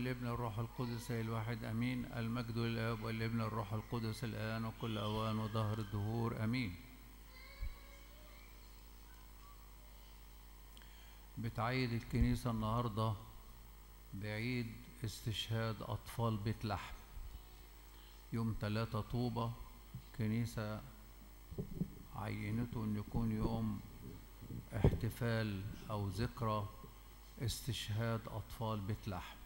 [SPEAKER 1] والابن والروح القدس الواحد أمين. المجد للآب والابن والروح القدس الآن وكل أوان وظهر الدهور أمين. بتعيد الكنيسة النهاردة بعيد استشهاد أطفال بيت لحم. يوم ثلاثة طوبة كنيسة عينته أن يكون يوم احتفال أو ذكرى استشهاد أطفال بيت لحم.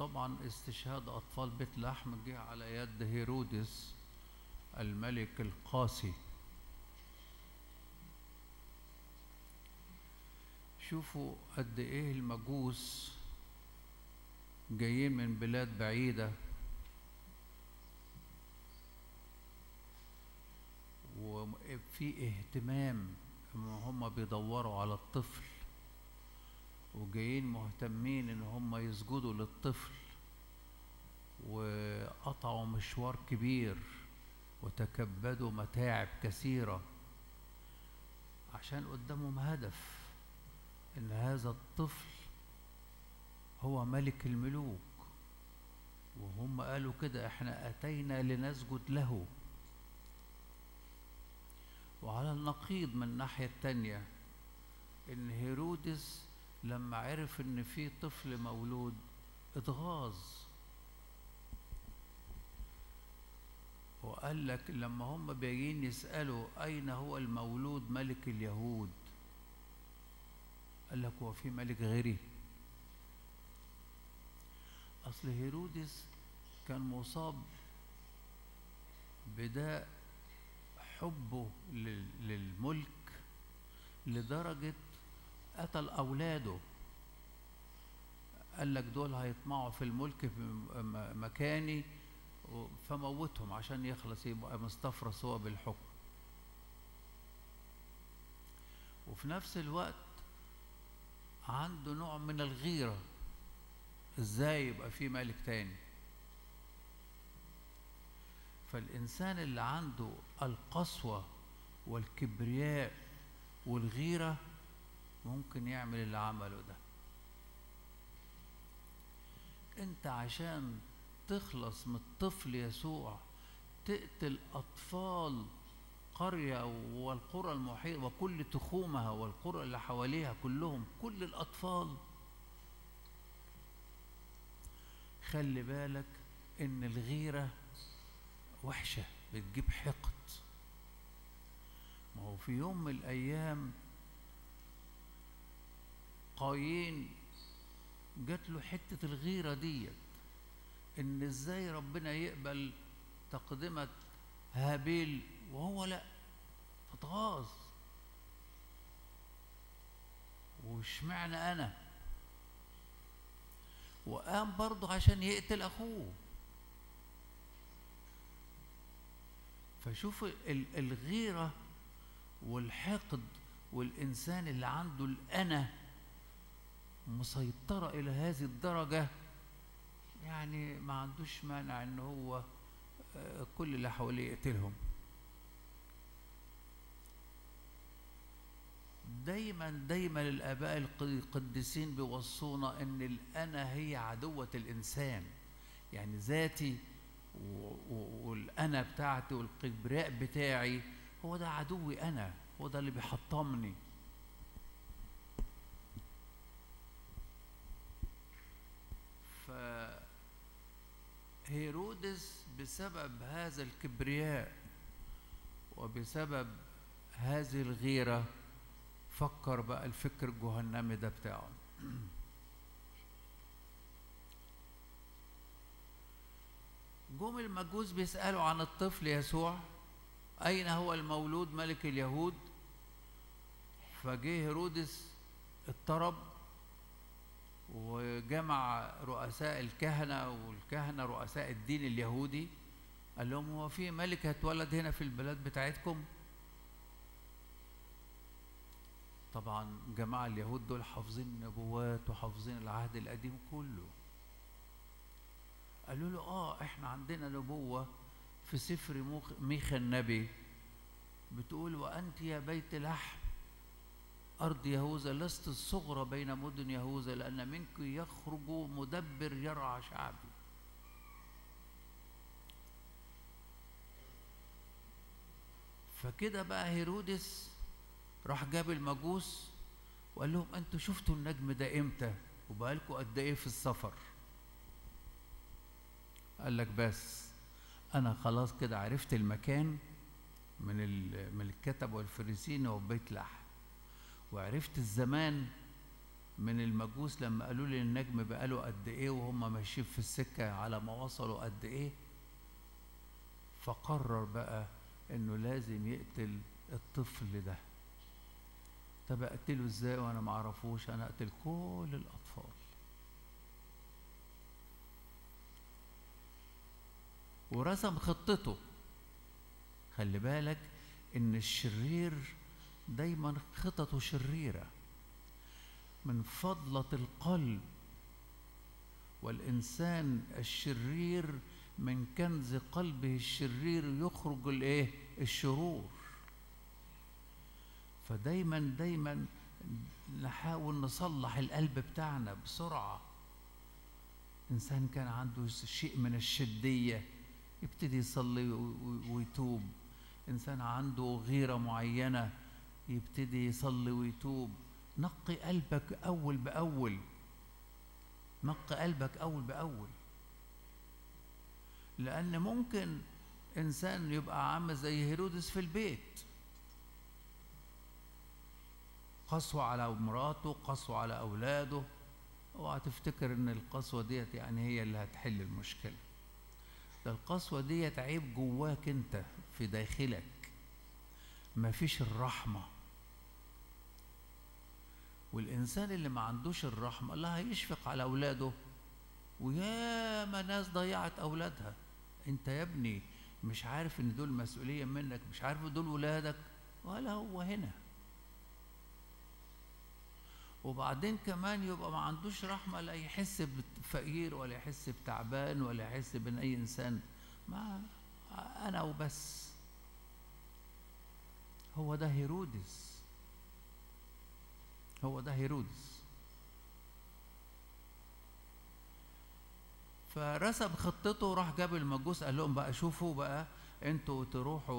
[SPEAKER 1] وطبعا استشهاد أطفال بيت لحم جه على يد هيرودس الملك القاسي. شوفوا قد إيه المجوس جايين من بلاد بعيدة. وفي اهتمام هم بيدوروا على الطفل. وجايين مهتمين إن هم يسجدوا للطفل وقطعوا مشوار كبير وتكبدوا متاعب كثيرة عشان قدامهم هدف إن هذا الطفل هو ملك الملوك. وهم قالوا كده إحنا أتينا لنسجد له. وعلى النقيض من الناحية التانية إن هيرودس لما عرف إن في طفل مولود اتغاظ. وقال لك لما هم بيجين يسألوا أين هو المولود ملك اليهود؟ قال لك هو في ملك غيري. أصل هيرودس كان مصاب بداء حبه لل- للملك لدرجة قتل أولاده قال لك دول هيطمعوا في الملك في مكاني فموتهم عشان يخلص يبقى مستفرس هو بالحكم. وفي نفس الوقت عنده نوع من الغيرة. إزاي يبقى في ملك تاني؟ فالإنسان اللي عنده القسوة والكبرياء والغيرة ممكن يعمل اللي عمله ده. انت عشان تخلص من الطفل يسوع تقتل أطفال قرية والقرى المحيطة وكل تخومها والقرى اللي حواليها كلهم كل الأطفال. خلي بالك إن الغيرة وحشة بتجيب حقد. ما هو في يوم من الأيام قايين. جات له حتة الغيرة ديت إن إزاي ربنا يقبل تقدمة هابيل وهو لأ فتغاظ واشمعنى أنا؟ وقام برضه عشان يقتل أخوه. فشوف ال- الغيرة والحقد والإنسان اللي عنده الأنا مسيطرة إلى هذه الدرجة يعني ما عندوش مانع إن هو آه، كل اللي حواليه يقتلهم. دايما دايما الآباء الق- القديسين بيوصونا إن الأنا هي عدوة الإنسان. يعني ذاتي والأنا بتاعتي والكبرياء بتاعي هو ده عدوي أنا هو ده اللي بيحطمني. ف هيرودس بسبب هذا الكبرياء وبسبب هذه الغيرة فكر بقى الفكر الجهنمي ده بتاعه. جم المجوس بيسألوا عن الطفل يسوع أين هو المولود ملك اليهود؟ فجه هيرودس اضطرب وجمع رؤساء الكهنة والكهنة رؤساء الدين اليهودي قال لهم هو في ملك هيتولد هنا في البلاد بتاعتكم؟ طبعا جماعة اليهود دول حافظين النبوات وحافظين العهد القديم كله. قالوا له آه إحنا عندنا نبوة في سفر ميخا النبي بتقول وأنت يا بيت لحم. أرض يهوذا لست الصغرى بين مدن يهوذا لأن منك يخرج مدبر يرعى شعبي. فكده بقى هيرودس راح جاب المجوس وقال لهم أنتوا شفتوا النجم ده إمتى؟ وبقالكوا قد إيه في السفر؟ قال لك بس أنا خلاص كده عرفت المكان من من الكتب والفريسين هو بيت لحم وعرفت الزمان من المجوس لما قالوا لي النجم بقاله قد إيه وهم ماشيين في السكة على ما وصلوا قد إيه فقرر بقى إنه لازم يقتل الطفل ده. طب أقتله إزاي وأنا ما أعرفوش؟ أنا أقتل كل الأطفال. ورسم خطته. خلي بالك إن الشرير دايما خططه شريرة. من فضلة القلب. والإنسان الشرير من كنز قلبه الشرير يخرج الإيه؟ الشرور. فدايما دايما نحاول نصلح القلب بتاعنا بسرعة. إنسان كان عنده شيء من الشدية يبتدي يصلي ويتوب. إنسان عنده غيرة معينة يبتدي يصلي ويتوب. نقي قلبك أول بأول. نقي قلبك أول بأول. لأن ممكن إنسان يبقى عامل زي هيرودس في البيت. قسوة على مراته قسوة على أولاده. اوعى تفتكر إن القسوة ديت يعني هي اللي هتحل المشكلة. ده القسوة ديت عيب جواك أنت في داخلك. مفيش الرحمة. والإنسان اللي ما عندوش الرحمة لا هيشفق على أولاده. وياما ناس ضيعت أولادها. أنت يا ابني مش عارف إن دول مسؤولية منك مش عارف دول ولادك ولا هو هنا. وبعدين كمان يبقى ما عندوش رحمة لا يحس بفقير ولا يحس بتعبان ولا يحس بأن أي إنسان. ما أنا وبس. هو ده هيرودس. هو ده هيرودس. فرسم خطته وراح جاب المجوس قال لهم بقى شوفوا بقى أنتوا تروحوا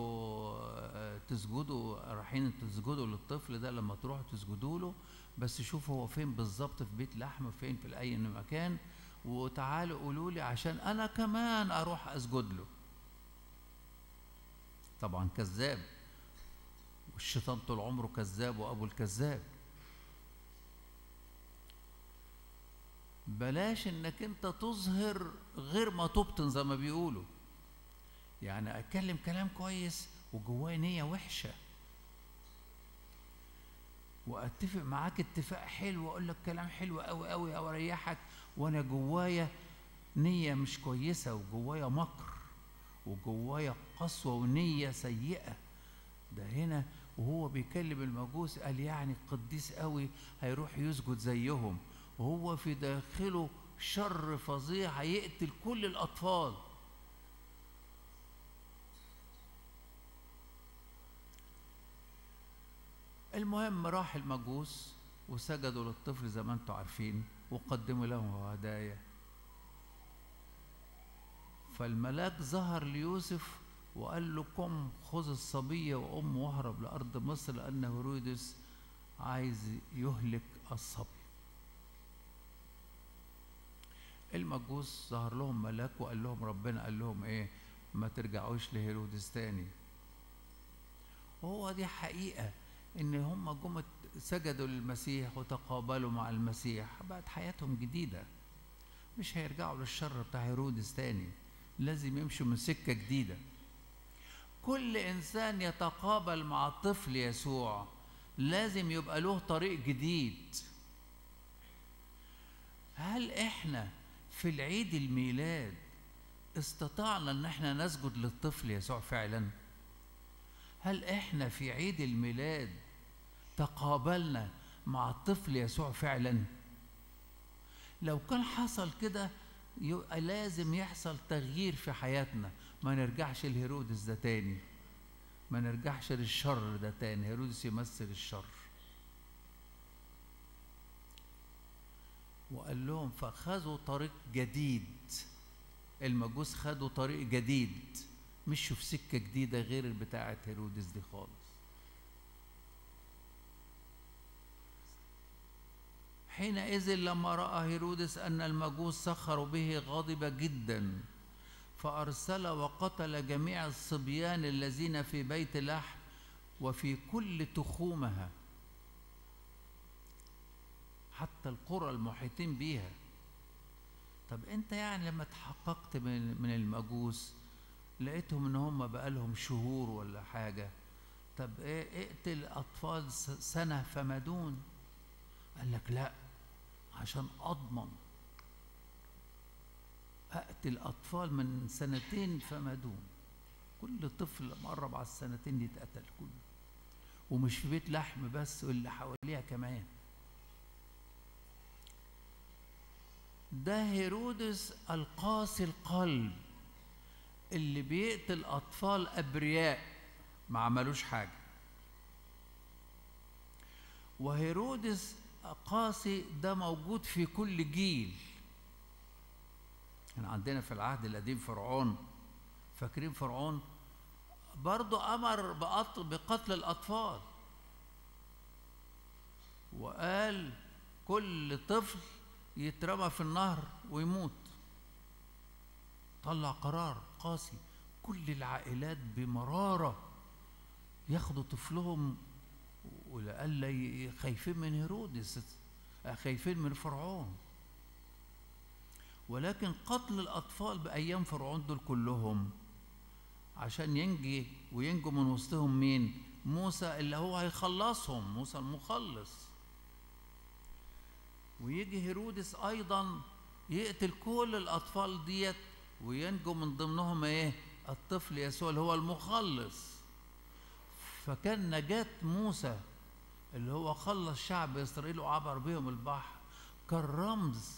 [SPEAKER 1] آه، تسجدوا رايحين تسجدوا للطفل ده لما تروحوا تسجدوا له بس شوفوا هو فين بالظبط في بيت لحم فين في أي مكان. وتعالوا قولوا لي عشان أنا كمان أروح أسجد له. طبعا كذاب والشيطان طول عمره كذاب وأبو الكذاب. بلاش إنك أنت تظهر غير ما تبطن زي ما بيقولوا. يعني أتكلم كلام كويس وجوايا نية وحشة. وأتفق معاك اتفاق حلو وأقول لك كلام حلو قوي قوي أو أريحك وأنا جوايا نية مش كويسة وجوايا مكر وجوايا قسوة ونية سيئة. ده هنا وهو بيكلم المجوس قال يعني قديس قوي هيروح يسجد زيهم. وهو في داخله شر فظيع هيقتل كل الأطفال. المهم راح المجوس وسجدوا للطفل زي ما أنتم عارفين وقدموا له هدايا فالملاك ظهر ليوسف وقال له قم خذ الصبية وأمه واهرب لأرض مصر لأن هيرودس عايز يهلك الصبي. المجوس ظهر لهم ملاك وقال لهم ربنا قال لهم إيه؟ ما ترجعوش لهيرودس تاني. وهو دي حقيقة إن هم جم سجدوا للمسيح وتقابلوا مع المسيح بقت حياتهم جديدة. مش هيرجعوا للشر بتاع هيرودس تاني لازم يمشوا من سكة جديدة. كل إنسان يتقابل مع الطفل يسوع لازم يبقى له طريق جديد. هل إحنا في العيد الميلاد استطعنا ان إحنا نسجد للطفل يسوع فعلا. هل إحنا في عيد الميلاد تقابلنا مع الطفل يسوع فعلا؟ لو كان حصل كده يبقى لازم يحصل تغيير في حياتنا. ما نرجعش لهيرودس ده تاني. ما نرجعش للشر ده تاني. هيرودس يمثل الشر. وقال لهم فخذوا طريق جديد. المجوس خدوا طريق جديد مشوا في سكة جديدة غير بتاعة هيرودس دي خالص. حينئذ لما رأى هيرودس أن المجوس سخروا به غضب جدا فأرسل وقتل جميع الصبيان الذين في بيت لحم وفي كل تخومها. حتى القرى المحيطين بيها. طب انت يعني لما تحققت من من المجوس لقيتهم ان هم بقالهم شهور ولا حاجة طب إيه اقتل اطفال سنة فما دون قال لك لا عشان أضمن. أقتل أطفال من سنتين فما دون كل طفل مقرب على السنتين يتقتل كله. ومش في بيت لحم بس واللي حواليها كمان. ده هيرودس القاسي القلب اللي بيقتل أطفال أبرياء ما عملوش حاجة. وهيرودس قاسي ده موجود في كل جيل. كان عندنا في العهد القديم فرعون. فاكرين فرعون؟ برضه أمر بقط- بقتل الأطفال. وقال كل طفل يترمى في النهر ويموت. طلع قرار قاسي. كل العائلات بمرارة ياخدوا طفلهم ولألا خايفين من هيرودس خايفين من فرعون. ولكن قتل الأطفال بأيام فرعون دول كلهم عشان ينجي وينجو من وسطهم مين؟ موسى اللي هو هيخلصهم موسى المخلص. ويجي هيرودس أيضا يقتل كل الأطفال ديت وينجو من ضمنهم إيه؟ الطفل يسوع اللي هو المخلص. فكان نجاة موسى اللي هو خلص شعب إسرائيل وعبر بهم البحر كان رمز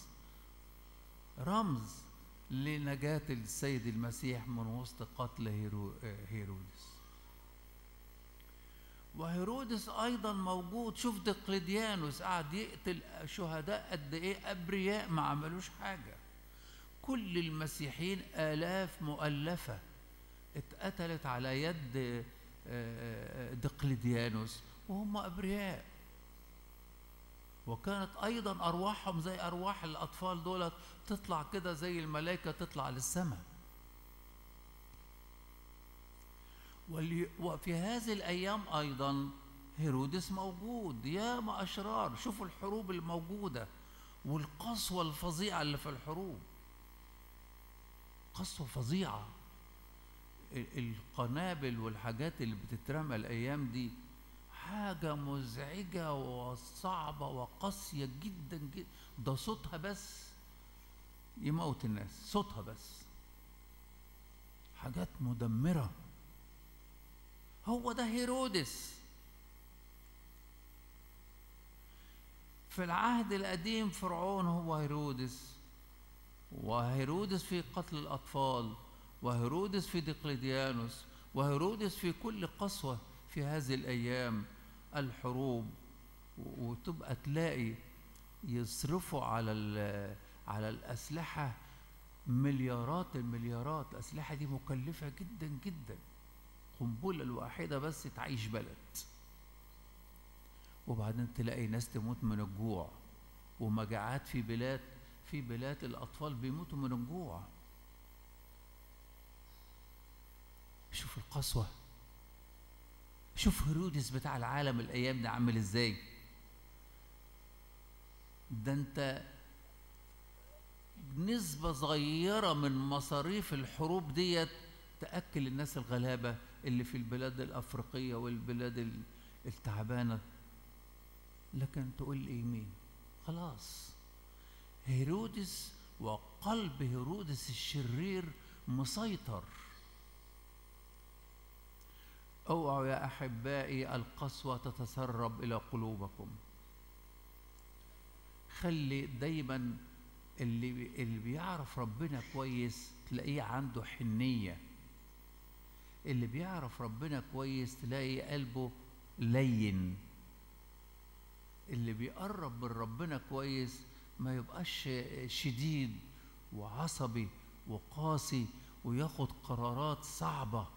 [SPEAKER 1] رمز لنجاة السيد المسيح من وسط قتل هيرو هيرودس. وهيرودس أيضا موجود. شوف دقلديانوس قعد يقتل شهداء قد إيه؟ أبرياء ما عملوش حاجة. كل المسيحيين آلاف مؤلفة اتقتلت على يد آه، آه، دقلديانوس وهم أبرياء. وكانت أيضا أرواحهم زي أرواح الأطفال دولت تطلع كده زي الملائكة تطلع للسماء. وفي هذه الأيام أيضا هيرودس موجود ياما أشرار شوفوا الحروب الموجودة والقسوة الفظيعة اللي في الحروب. قسوة فظيعة. ال- القنابل والحاجات اللي بتترمى الأيام دي حاجة مزعجة وصعبة وقاسية جدا جدا ده صوتها بس يموت الناس صوتها بس. حاجات مدمرة. هو ده هيرودس. في العهد القديم فرعون هو هيرودس وهيرودس في قتل الأطفال وهيرودس في دقلديانوس وهيرودس في كل قسوة في هذه الأيام الحروب. وتبقى تلاقي يصرفوا على على الأسلحة مليارات المليارات. الأسلحة دي مكلفة جدا جدا. قنبلة الواحدة بس تعيش بلد. وبعدين تلاقي ناس تموت من الجوع ومجاعات في بلاد في بلاد الأطفال بيموتوا من الجوع. شوف القسوة. شوف هيرودس بتاع العالم الأيام ده عامل إزاي. ده أنت نسبة صغيرة من مصاريف الحروب ديت تأكل الناس الغلابة. اللي في البلاد الأفريقية والبلاد ال- التعبانة. لكن تقول لي مين؟ خلاص. هيرودس وقلب هيرودس الشرير مسيطر. أوعوا يا أحبائي القسوة تتسرب إلى قلوبكم. خلي دايما اللي اللي بيعرف ربنا كويس تلاقيه عنده حنية. اللي بيعرف ربنا كويس تلاقي قلبه لين. اللي بيقرب من ربنا كويس ما يبقاش شديد وعصبي وقاسي وياخد قرارات صعبة.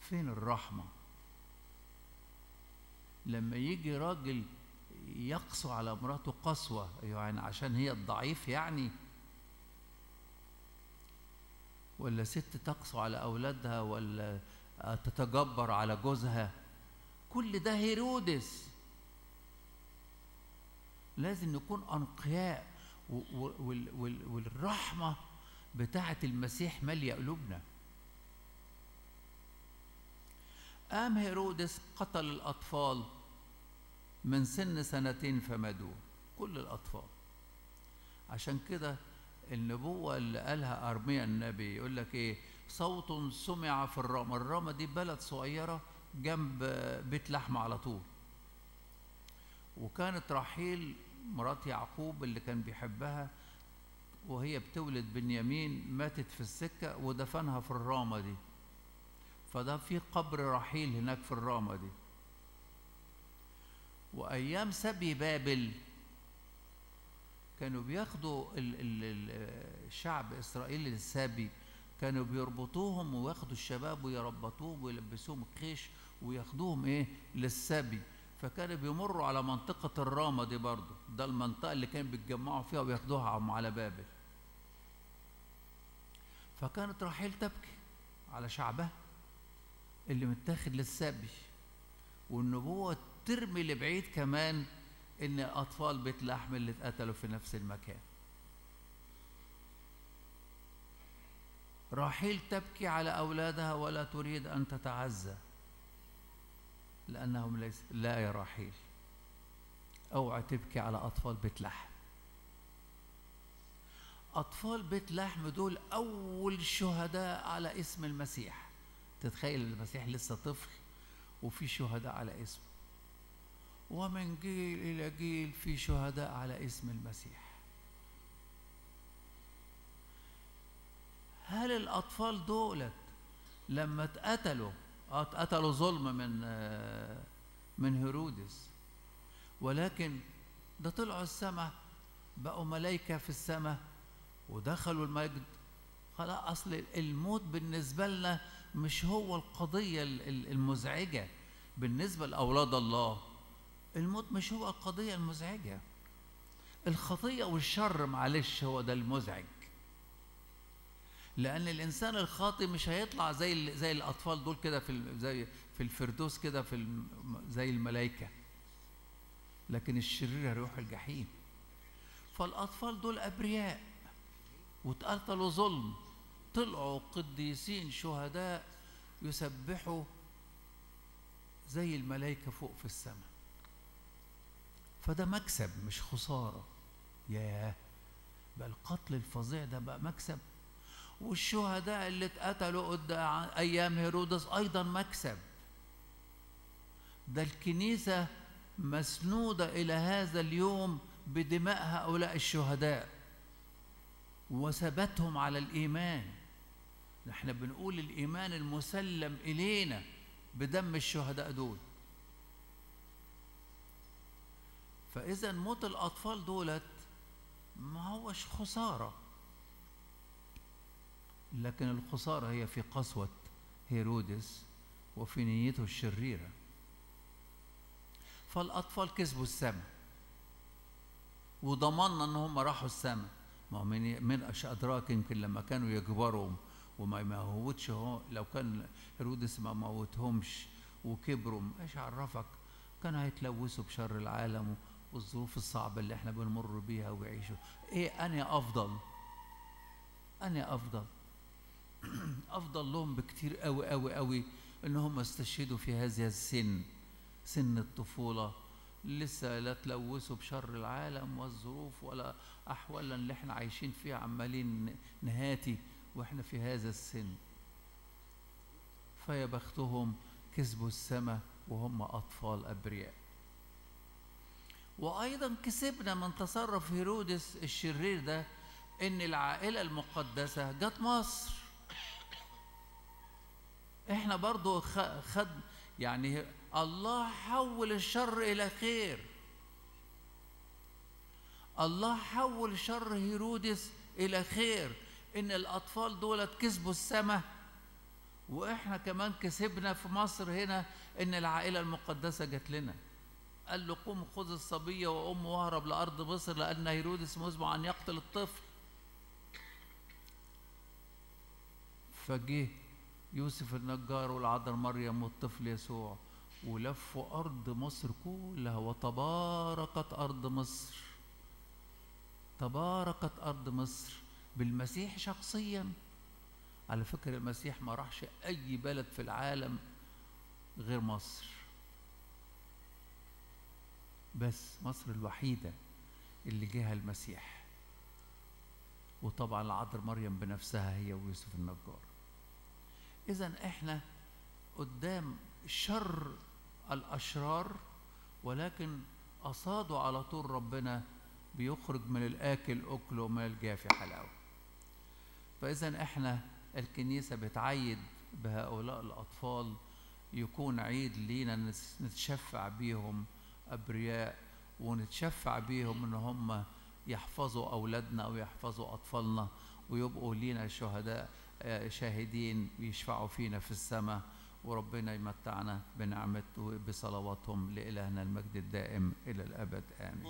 [SPEAKER 1] فين الرحمة؟ لما يجي راجل يقسو على مراته قسوة يعني عشان هي الضعيف يعني ولا ست تقسو على أولادها ولا تتجبر على جوزها؟ كل ده هيرودس. لازم نكون أنقياء والرحمة بتاعة المسيح مالية قلوبنا. قام هيرودس قتل الأطفال من سن سنتين فما دون كل الأطفال. عشان كده النبوة اللي قالها أرميا النبي يقول لك إيه؟ صوت سمع في الرامة الرامة دي بلد صغيرة جنب بيت لحم على طول. وكانت رحيل مرات يعقوب اللي كان بيحبها وهي بتولد بنيامين ماتت في السكة ودفنها في الرامة دي. فده في قبر رحيل هناك في الرامة دي. وأيام سبي بابل كانوا بياخدوا ال ال ال الشعب إسرائيل السابي كانوا بيربطوهم وياخدوا الشباب ويربطوهم ويلبسوهم الخيش وياخدوهم إيه؟ للسبي فكانوا بيمروا على منطقة الرامة دي برضه. ده المنطقة اللي كانوا بيتجمعوا فيها وياخدوها على بابل. فكانت رحيل تبكي على شعبها اللي متاخد للسبي والنبوة ترمي لبعيد كمان إن أطفال بيت لحم اللي اتقتلوا في نفس المكان. راحيل تبكي على أولادها ولا تريد أن تتعزى لأنهم ليس لا يا راحيل أوعى تبكي على أطفال بيت لحم. أطفال بيت لحم دول أول شهداء على اسم المسيح. تتخيل المسيح لسه طفل وفي شهداء على اسمه. ومن جيل إلى جيل في شهداء على اسم المسيح. هل الأطفال دولت لما اتقتلوا اتقتلوا ظلم من من هيرودس ولكن ده طلعوا السماء بقوا ملائكة في السماء ودخلوا المجد. خلاص أصل الموت بالنسبة لنا مش هو القضية المزعجة. بالنسبة لأولاد الله الموت مش هو القضية المزعجة. الخطية والشر معلش هو ده المزعج. لأن الإنسان الخاطئ مش هيطلع زي زي الأطفال دول كده في زي في الفردوس كده في زي الملائكة لكن الشرير هيروح الجحيم. فالأطفال دول أبرياء. واتقتلوا ظلم. طلعوا قديسين شهداء يسبحوا زي الملائكة فوق في السماء. فده مكسب مش خسارة. ياه! بقى القتل الفظيع ده بقى مكسب. والشهداء اللي اتقتلوا قدام أيام هيرودس أيضا مكسب. ده الكنيسة مسنودة إلى هذا اليوم بدماء هؤلاء الشهداء. وثبتهم على الإيمان. إحنا بنقول الإيمان المسلم إلينا بدم الشهداء دول. فإذا موت الأطفال دولت ما هوش خسارة. لكن الخسارة هي في قسوة هيرودس وفي نيته الشريرة. فالأطفال كسبوا السماء وضمننا إن هم راحوا السماء. ما من من ادراك يمكن لما كانوا يكبروا وما يموتش هو لو كان هيرودس ما موتهمش وكبروا إيش عرفك. كانوا هيتلوثوا بشر العالم والظروف الصعبة اللي إحنا بنمر بيها وبيعيشوا. إيه أنا افضل؟ أنا افضل. افضل لهم بكتير قوي قوي قوي ان هم استشهدوا في هذا السن سن الطفولة. لسه لا تلوثوا بشر العالم والظروف ولا احوالنا اللي إحنا عايشين فيها عمالين نهاتي وإحنا في هذا السن. فيا بختهم كسبوا السماء وهم أطفال أبرياء. وأيضا كسبنا من تصرف هيرودس الشرير ده إن العائلة المقدسة جت مصر. إحنا برضو خد يعني الله حول الشر إلى خير. الله حول شر هيرودس إلى خير. إن الأطفال دولت كسبوا السماء وإحنا كمان كسبنا في مصر هنا إن العائلة المقدسة جت لنا. قال له قم خذ الصبية وامه واهرب لأرض مصر لأن هيرودس مزمع ان يقتل الطفل. فجه يوسف النجار والعذراء مريم والطفل يسوع ولفوا أرض مصر كلها وتباركت أرض مصر. تباركت أرض مصر بالمسيح شخصيا. على فكرة المسيح ما راحش أي بلد في العالم
[SPEAKER 2] غير مصر. بس مصر الوحيدة اللي جاها المسيح. وطبعا العذراء مريم بنفسها هي ويوسف النجار. إذا إحنا قدام شر الأشرار ولكن أصادوا على طول ربنا بيخرج من الآكل أكل ومن الجافي حلاوة. فإذا إحنا الكنيسة بتعيد بهؤلاء الأطفال يكون عيد لينا نتشفع بيهم أبرياء ونتشفع بيهم إن هم يحفظوا أولادنا أو يحفظوا أطفالنا ويبقوا لينا شهداء آه، شاهدين يشفعوا فينا في السماء. وربنا يمتعنا بنعمته وبصلواتهم لإلهنا المجد الدائم إلى الأبد. آمين.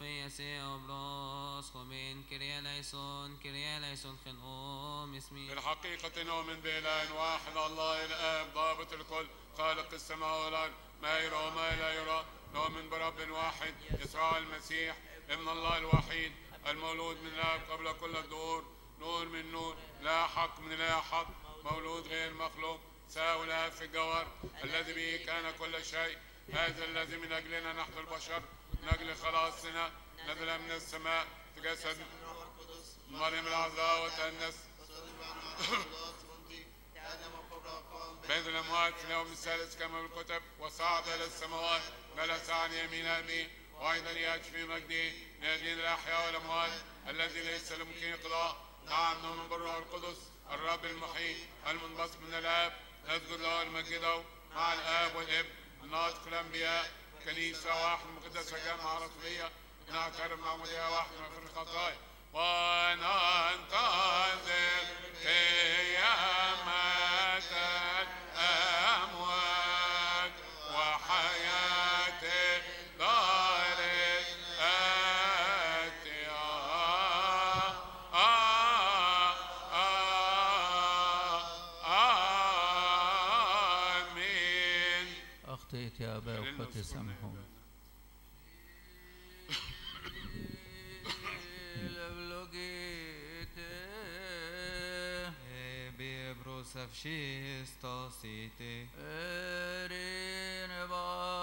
[SPEAKER 8] Ἐν σοφίᾳ Θεοῦ πρόσχωμεν Κύριε ἐλέησον Κύριε ἐλέησον ϧⲉⲛ ⲟⲩⲙⲉⲑⲙⲏⲓ
[SPEAKER 15] بالحقيقة نؤمن بإله واحد الله الآب ضابط الكل خالق السماء والأرض ما يرى وما لا يرى نؤمن برب واحد يسوع المسيح ابن الله الوحيد المولود من الآب قبل كل الدهور نور من نور إله حق من إله حق مولود غير مخلوق مساوي الآب في الجوهر الذي به كان كل شيء
[SPEAKER 2] هذا الذي من أجلنا نحن البشر أجل خلاصنا نزل من السماء تجسد مريم العذراء وتأنس. بين الأموات اليوم الثالث كما الكتب وصعد إلى السماوات جلس عن يمين. أبيه وأيضا يأتي في مجده نادين الأحياء والأموات الذي ليس لمكين قضاء. نعم نؤمن بالروح القدس الرب المحيي المنبسط من الآب. نسجد له ونمجده مع الآب والابن الناطق الأنبياء. كنيسة واحدة مقدسة جامعة رسولية نعترف معمودية واحدة من الخطايا وننتظر قيامة
[SPEAKER 1] to some home. Brosavšistos įti. Erinvas.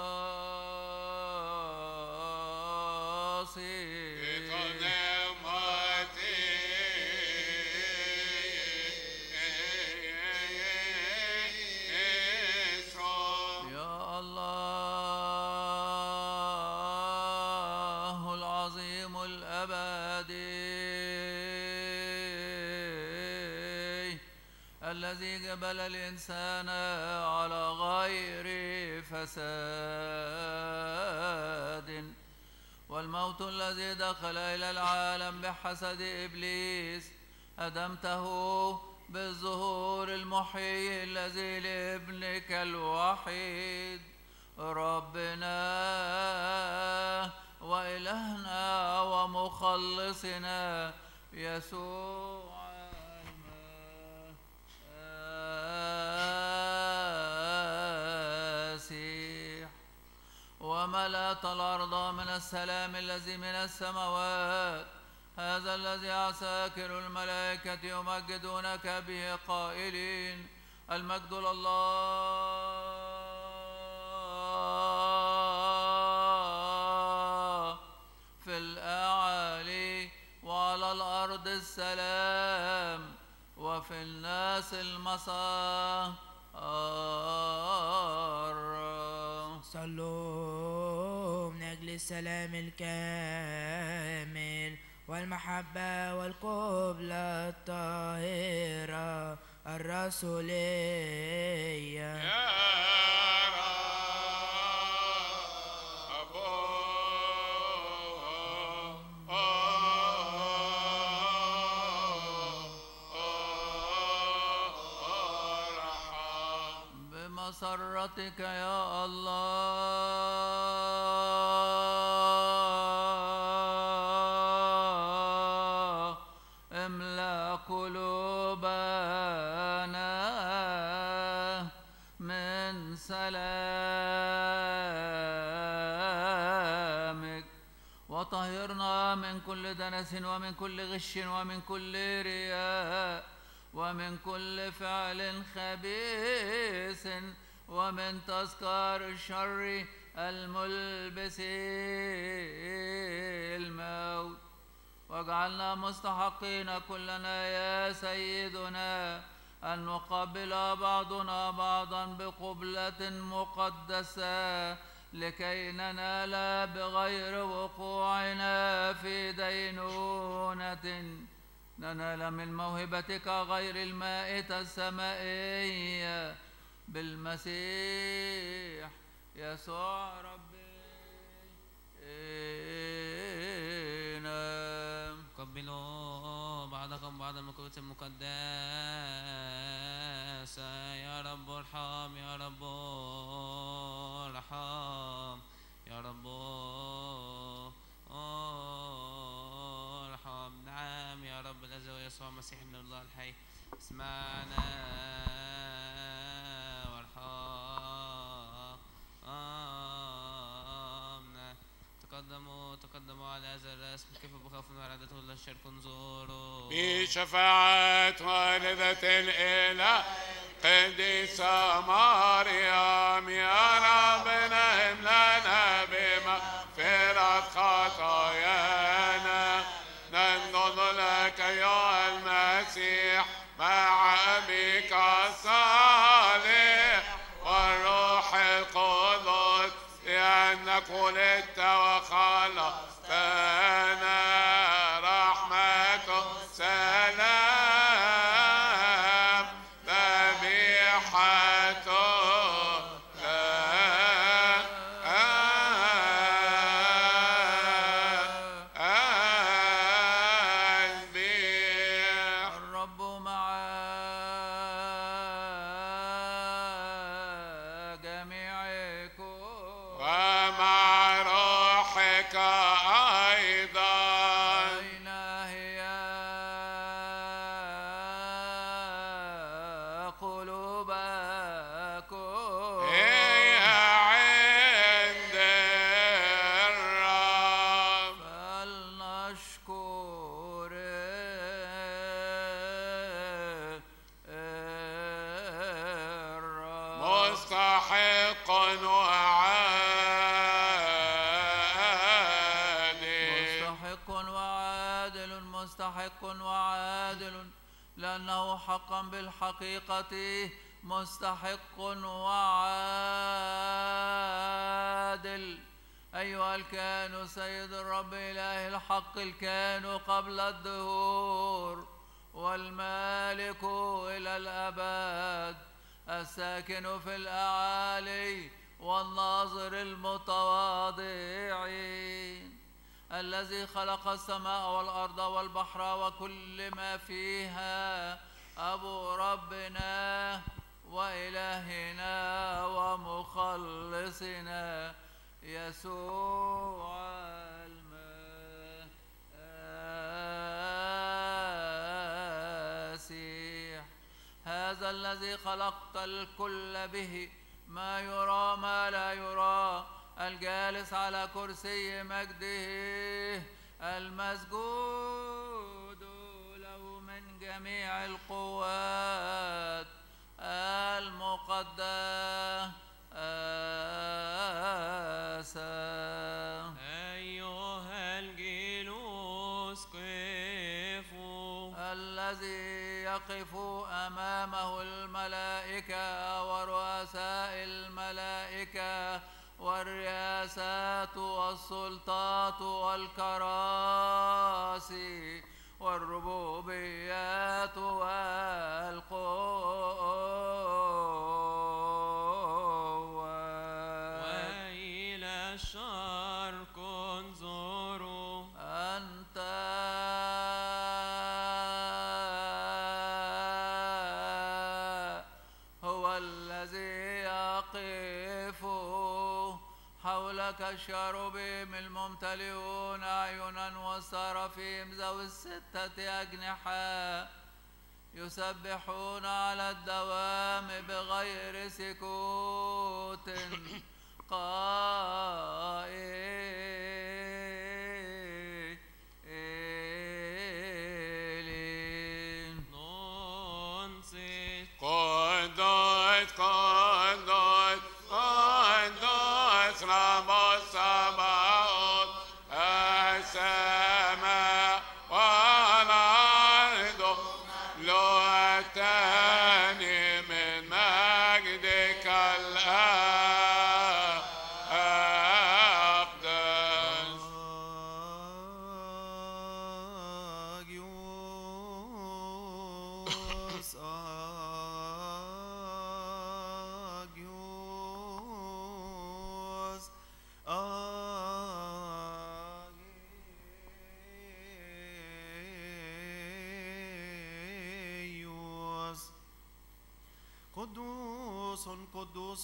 [SPEAKER 1] قبل الإنسان على غير فساد. والموت الذي دخل إلى العالم بحسد إبليس أدمته بالظهور المحيي الذي لابنك الوحيد. ربنا وإلهنا ومخلصنا يسوع. وملأت الأرض من السلام الذي من السماوات. هذا الذي عساكر الملائكة يمجدونك به قائلين. المجد لله في الأعالي وعلى الأرض السلام وفي الناس المسار.
[SPEAKER 4] صلوا. من أجل السلام الكامل والمحبة والقبلة الطاهرة الرسولية
[SPEAKER 1] بمسرتك يا الله ومن كل غش ومن كل رياء ومن كل فعل خبيث ومن تذكار الشر الملبس الموت. واجعلنا مستحقين كلنا يا سيدنا أن نقبل بعضنا بعضا بقبلة مقدسة لكي ننال بغير وقوعنا في دينونة. ننال من موهبتك غير المائتة السمائية. بالمسيح يسوع ربنا
[SPEAKER 8] قبلوا بعضكم من الكتب المقدسة يا رب ارحم يا رب. ارحم يا رب ارحم. نعم يا رب. هو يسوع المسيح ابن الله الحي. اسمعنا وارحمنا. تقدموا تقدموا على هذا الرسم كيف بخوف وعدته لا شرك انظروا.
[SPEAKER 2] بشفاعة والدة الإله. قديسة مريم يا ربنا املنا بمغفرة خطايانا. ننظر لك يا المسيح مع أبيك الصالح والروح القدس لأنك ولدت وخلقتنا
[SPEAKER 1] حقا بالحقيقة مستحق وعادل. أيها الكائن سيد الرب إله الحق الكائن قبل الدهور والمالك إلى الأبد الساكن في الأعالي والناظر المتواضعين. الذي خلق السماء والأرض والبحر وكل ما فيها أبو ربنا وإلهنا ومخلصنا يسوع المسيح. هذا الذي خلقت الكل به ما يرى ما لا يرى. الجالس على كرسي مجده المسجود من جميع القوات المقدسة.
[SPEAKER 10] أيها الجلوس قفوا
[SPEAKER 1] الذي يقف أمامه الملائكة ورؤساء الملائكة والرياسات والسلطات والكراسي. والربوبيات والقوة.
[SPEAKER 10] وإلى الشرق انظروا
[SPEAKER 1] أنت هو الذي يقف حولك الشربيم والسرافيم ذوي الستة أجنحة يسبحون على الدوام بغير سكوت قائلين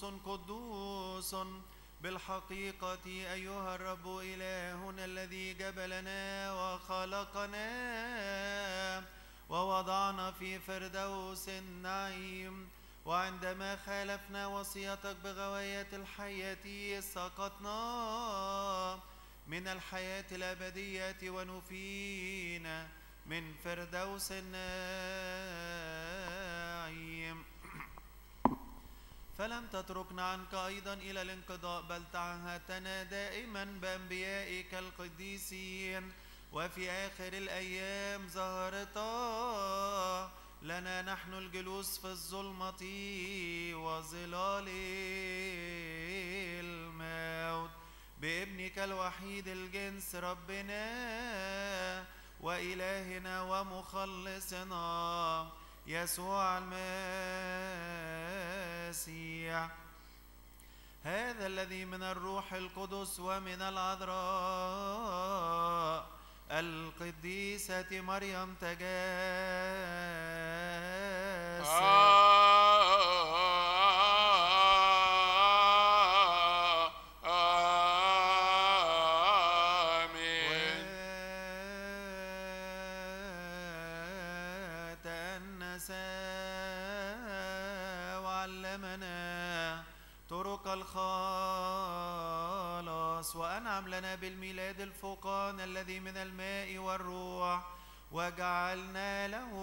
[SPEAKER 2] قدوس
[SPEAKER 7] بالحقيقة أيها الرب إلهنا الذي جبلنا وخلقنا ووضعنا في فردوس النعيم وعندما خالفنا وصيتك بغواية الحياة سقطنا من الحياة الأبدية ونفينا من فردوس النعيم.
[SPEAKER 5] فلم تتركنا عنك أيضا إلى الانقضاء بل تعهدتنا دائما بأنبيائك القديسين. وفي آخر الأيام ظهرت لنا نحن الجلوس في الظلمة وظلال الموت. بابنك الوحيد الجنس ربنا وإلهنا ومخلصنا. يسوع المسيح. هذا الذي من الروح القدس ومن العذراء القديسة مريم تجسد الفوقان الذي من الماء والروح وجعلنا له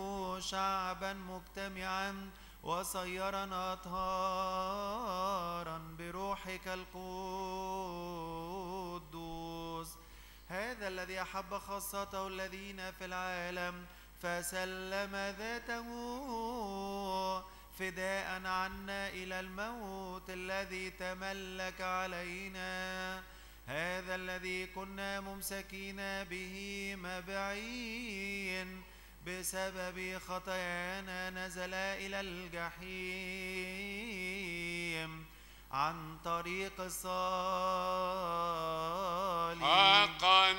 [SPEAKER 5] شعبا مجتمعا وصيرنا أطهارا بروحك القدوس. هذا الذي أحب خاصته الذين في العالم فسلم ذاته فداء عنا إلى الموت الذي تملك علينا. هذا الذي كنا ممسكين به مبعين. بسبب خطايانا نزل إلى الجحيم عن طريق الصالح
[SPEAKER 2] حقا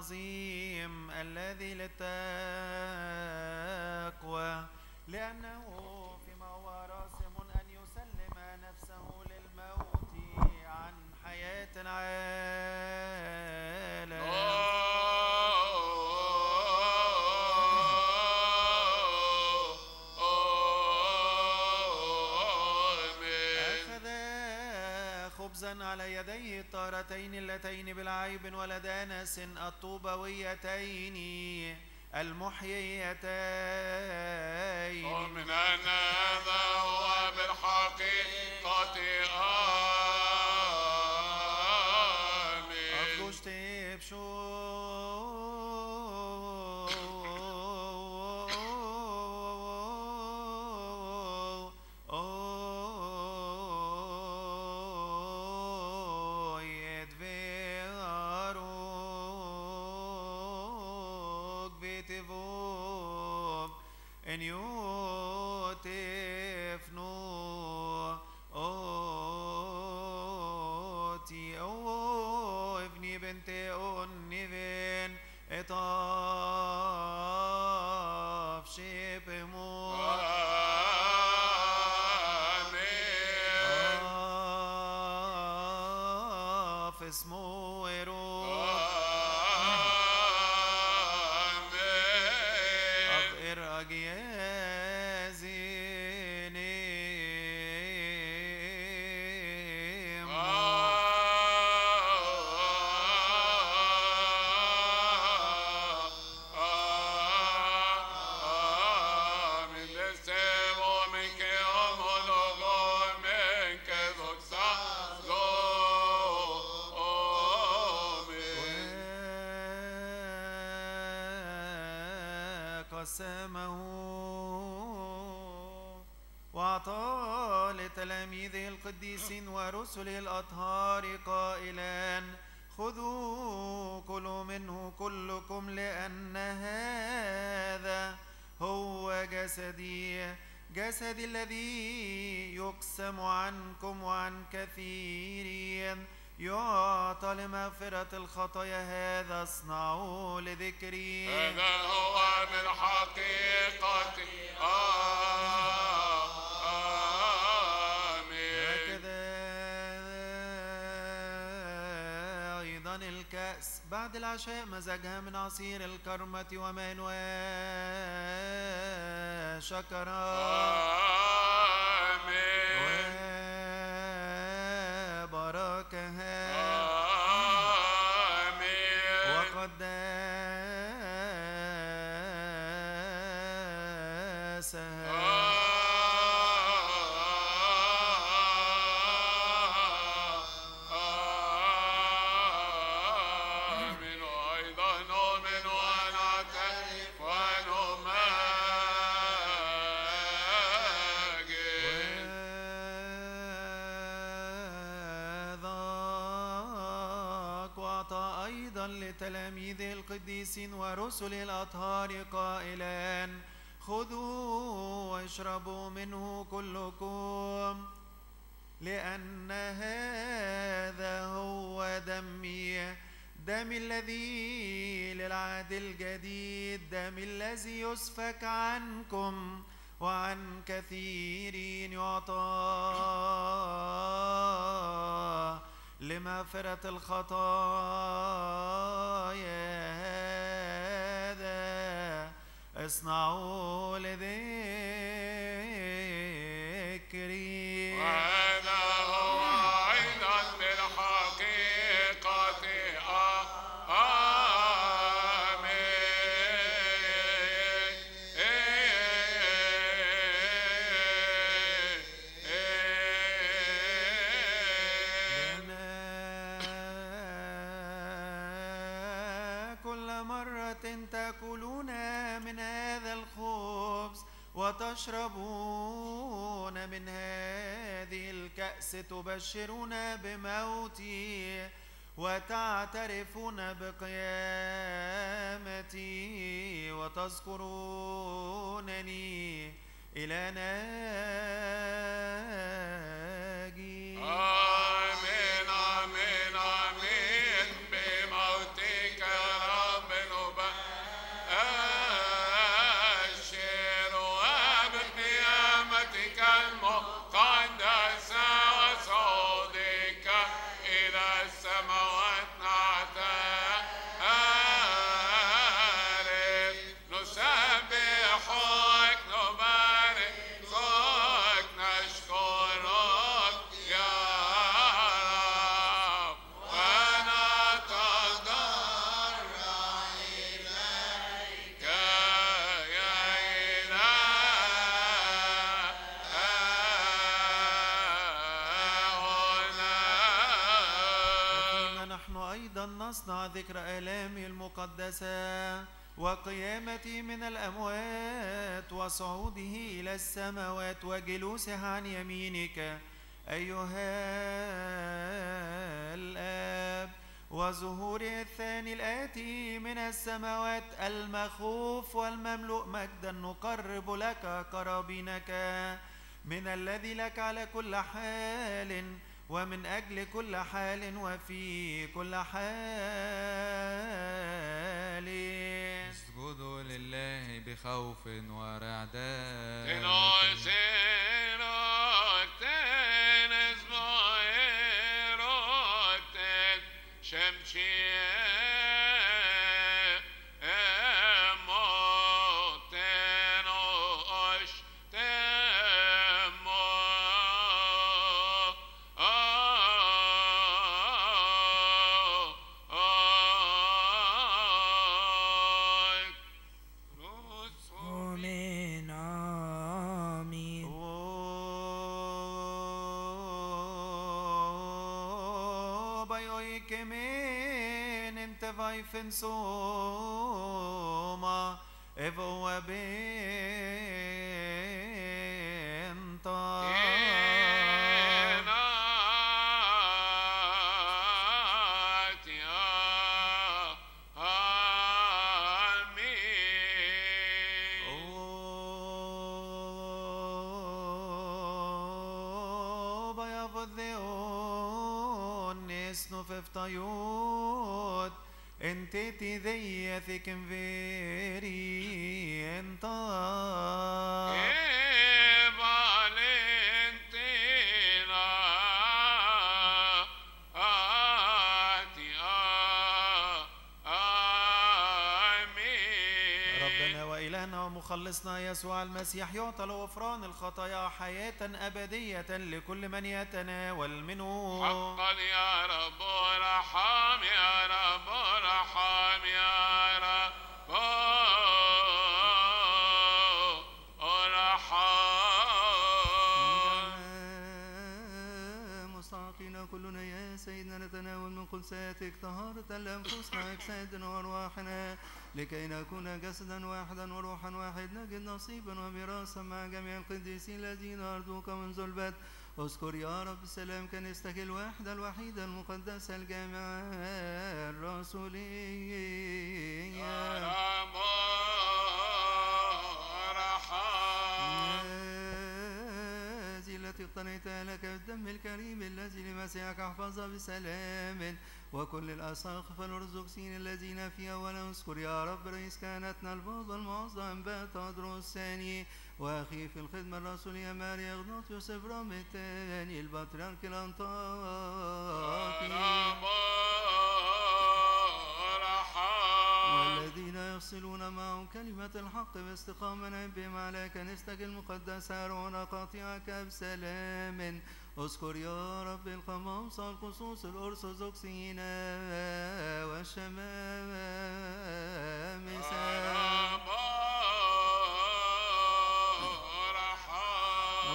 [SPEAKER 5] العظيم الذي للتقوى خبزا على يديه الطارتين اللتين بالعيب ولدانس الطوبويتين المحييتين.
[SPEAKER 2] ومن أن
[SPEAKER 5] قسمه وأعطى لتلاميذه القديسين ورسله الأطهار قائلا خذوا كلوا منه كلكم لأن هذا هو جسدي. جسدي الذي يقسم عنكم وعن كثيرين يعطى لمغفرة الخطايا هذا اصنعوا لذكري.
[SPEAKER 2] هذا هو من
[SPEAKER 5] هكذا أيضا الكأس. بعد العشاء مزجها من عصير الكرمة وماء وشكرا وباركها القديسين ورسله الأطهار قائلا خذوا واشربوا منه كلكم لأن هذا هو دمي دم الذي للعهد الجديد دم الذي يسفك عنكم وعن كثيرين يعطى. لمغفرة الخطايا هذا. اصنعوا لذكري. وتشربون من هذه الكأس تبشرون بموتي وتعترفون بقيامتي وتذكرونني إلى ناجي.
[SPEAKER 2] آمين
[SPEAKER 5] ذكر آلامه المقدسة وقيامته من الأموات وصعوده إلى السماوات وجلوسه عن يمينك. أيها الآب وظهوره الثاني الآتي من السماوات المخوف والمملوء مجدا نقرب لك قرابينك. من الذي لك على كل حال ومن أجل كل حال وفي كل حال.
[SPEAKER 16] اسجدوا لله بخوف ورعداد
[SPEAKER 5] vajfen soma evo benta enteti deiathikm verienta. ربنا وإلهنا ومخلصنا يسوع المسيح يعطى له غفران الخطايا حياة أبدية لكل من يتناول منه
[SPEAKER 2] حقا يا رب
[SPEAKER 7] قدساتك طهارة لأنفسنا أجسادنا وأرواحنا لكي نكون جسدا واحدا وروحا واحد نجد نصيبا وميراثا مع جميع القديسين الذين أرجوك منذ البدء. اذكر يا رب السلام كنيستك الواحدة الوحيدة المقدسة الجامعة الرسولية التي اقتنيتها لك بالدم الكريم الذي لمسيحك احفظها بسلام. وكل الأساقفة الأرثوذكسيين الذين فيها نذكر يا رب رئيس كهنتنا البابا المعظم باتادرو الثاني. وأخي في الخدمة الرسولية ماريا إغناطيوس إبرام الثاني. البطريرك الأنطاكي والذين يصلون معه كلمة الحق باستقامة نبهم على كنيستك المقدسة رونا قاطعك بسلام اذكر يا رب القمامسة والخصوص الأرثوذكسيين والشمامسة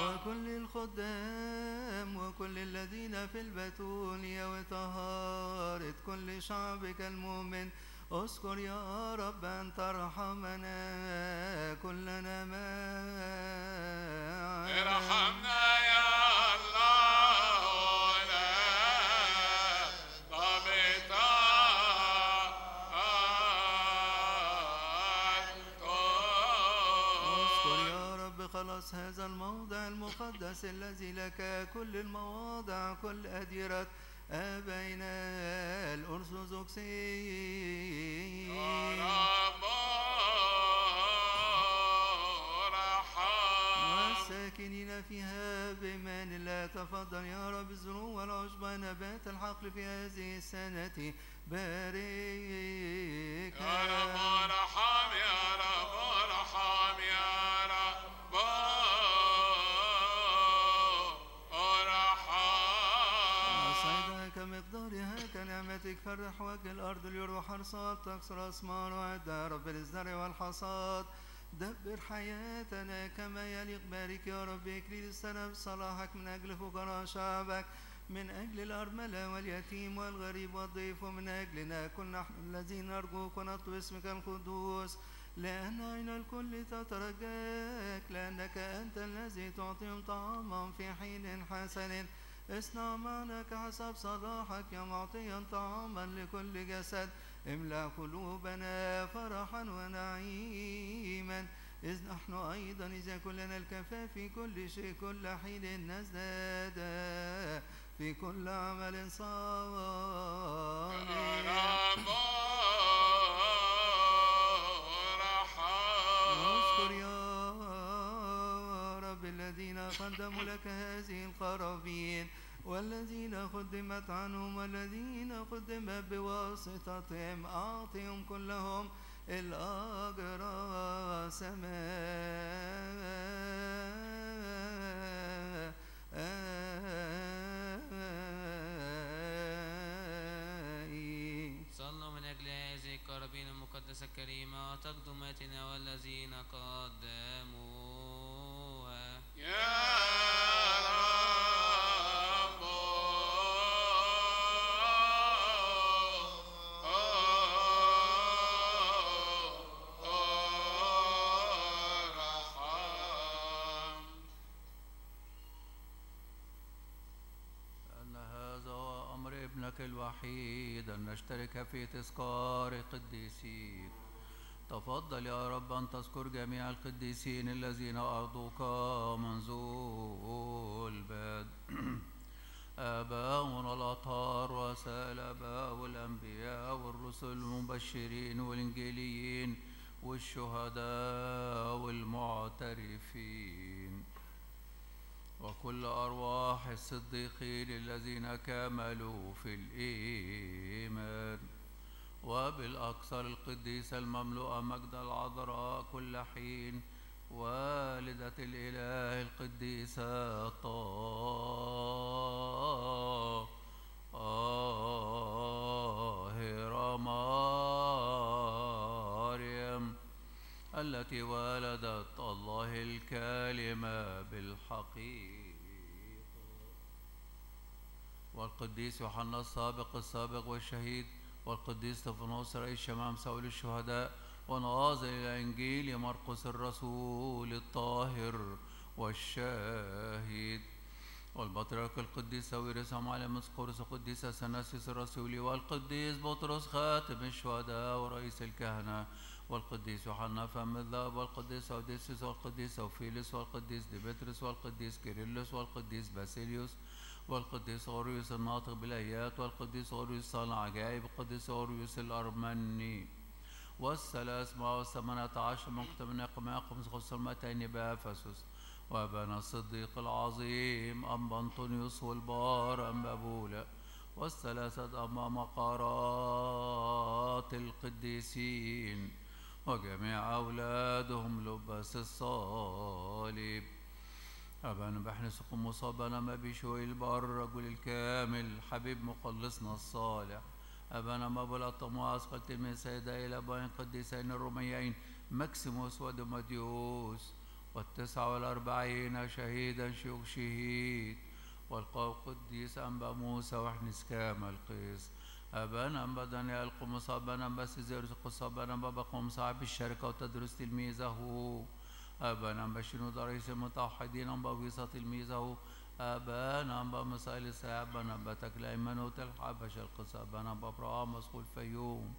[SPEAKER 7] وكل الخدام وكل الذين في البتولية وطهارة كل شعبك المؤمن اذكر يا رب أن ترحمنا كلنا معا
[SPEAKER 2] ارحمنا يا
[SPEAKER 7] خلاص هذا الموضع المقدس الذي لك كل المواضع كل أديرة آبائنا الأرثوذكسيين والساكنين فيها بمن لا تفضل. يا رب الزنو والعشب نبات الحقل في هذه السنة. بارك.
[SPEAKER 2] يا رب ارحم يا رب ارحم يا
[SPEAKER 7] كنعمتك فرح وجه الأرض ليروح حرصات تكسر أسمار وعدها رب للزرع والحصاد. دبر حياتنا كما يليق بارك يا رب اكليل السنة بصلاحك من أجل فقراء شعبك من أجل الأرملة واليتيم والغريب والضيف ومن أجلنا كل نحن الذين نرجوك ونطلب اسمك القدوس. لأن عين الكل تترجاك لأنك أنت الذي تعطيهم طعاما في حين حسن. اصنع معنا كحسب صلاحك يا معطيا طعاما لكل جسد. املأ قلوبنا فرحا ونعيما. إذ نحن أيضا إذا كلنا الكفاف في كل شيء كل حين نزداد في كل عمل صالح. واذكر يا رب الذين قدموا لك هذه القرابين والذين خدمت عنهم والذين خدمت بواسطتهم أعطهم كلهم الأجر سماء
[SPEAKER 8] صلوا من أجل هذه القرابين المقدسة الكريمة وتقدماتنا والذين قدموها
[SPEAKER 1] الوحيد أن نشترك في تذكار قديسيك تفضل يا رب أن تذكر جميع القديسين الذين أرضوك منذ البدء آباؤنا الأطهار وسائل آباء والأنبياء والرسل المبشرين والإنجيليين والشهداء والمعترفين. وكل أرواح الصديقين الذين كملوا في الإيمان. وبالأكثر القديسة المملوءة مجد العذراء كل حين. والدة الإله القديسة طاهرة مريم التي ولدت الله الكلمة بالحقيقة. والقديس يوحنا السابق السابق والشهيد والقديس طفنوس رئيس شمام سؤول الشهداء وناظر إلى إنجيل مرقس الرسول الطاهر والشاهد والبطريرك القديس ساويرس معلم مسقورس القديس سناسيس الرسولي والقديس بطرس خاتم الشهداء ورئيس الكهنة والقديس يوحنا فم الذهب والقديس أوديسيس والقديس أوفيلس والقديس ديمتريس والقديس كيرلس والقديس باسيليوس والقديس أوريوس الناطق بالآيات والقديس أوريوس صانع عجائب والقديس أوريوس الأرمني. والثلاث مع والثمانية عشر من يقوم خصمتين بأفسس. وأبانا الصديق العظيم أم أنطونيوس والبار أم أبولا والثلاثة أمام مقارات القديسين. وجميع أولادهم لباس الصليب. أبانا بحنسكم مصابنا ما بشوي البار الرجل الكامل حبيب مخلصنا الصالح. أبانا ما بلا طموع أسقلت من سيدة إلى أبوين قديسين الروميين مكسيموس ودمديوس والتسعة والأربعين شهيدا شيوخ شهيد. والقو قديس أنبا موسى وحنس كامل قيس أبانا أنبا دانيال قمص أبانا أنبا سيزيرس قص أبانا أنبا بقوم صاحب الشركة وتدرس تلميذه. أبانا أنبا شنود رئيس المتوحدين أنبا ويصة تلميذه أبانا أنبا مسائل الساعة أبانا أنبا تكل أيمنوت الحبش القصة أبانا أبراهام مسخول فيوم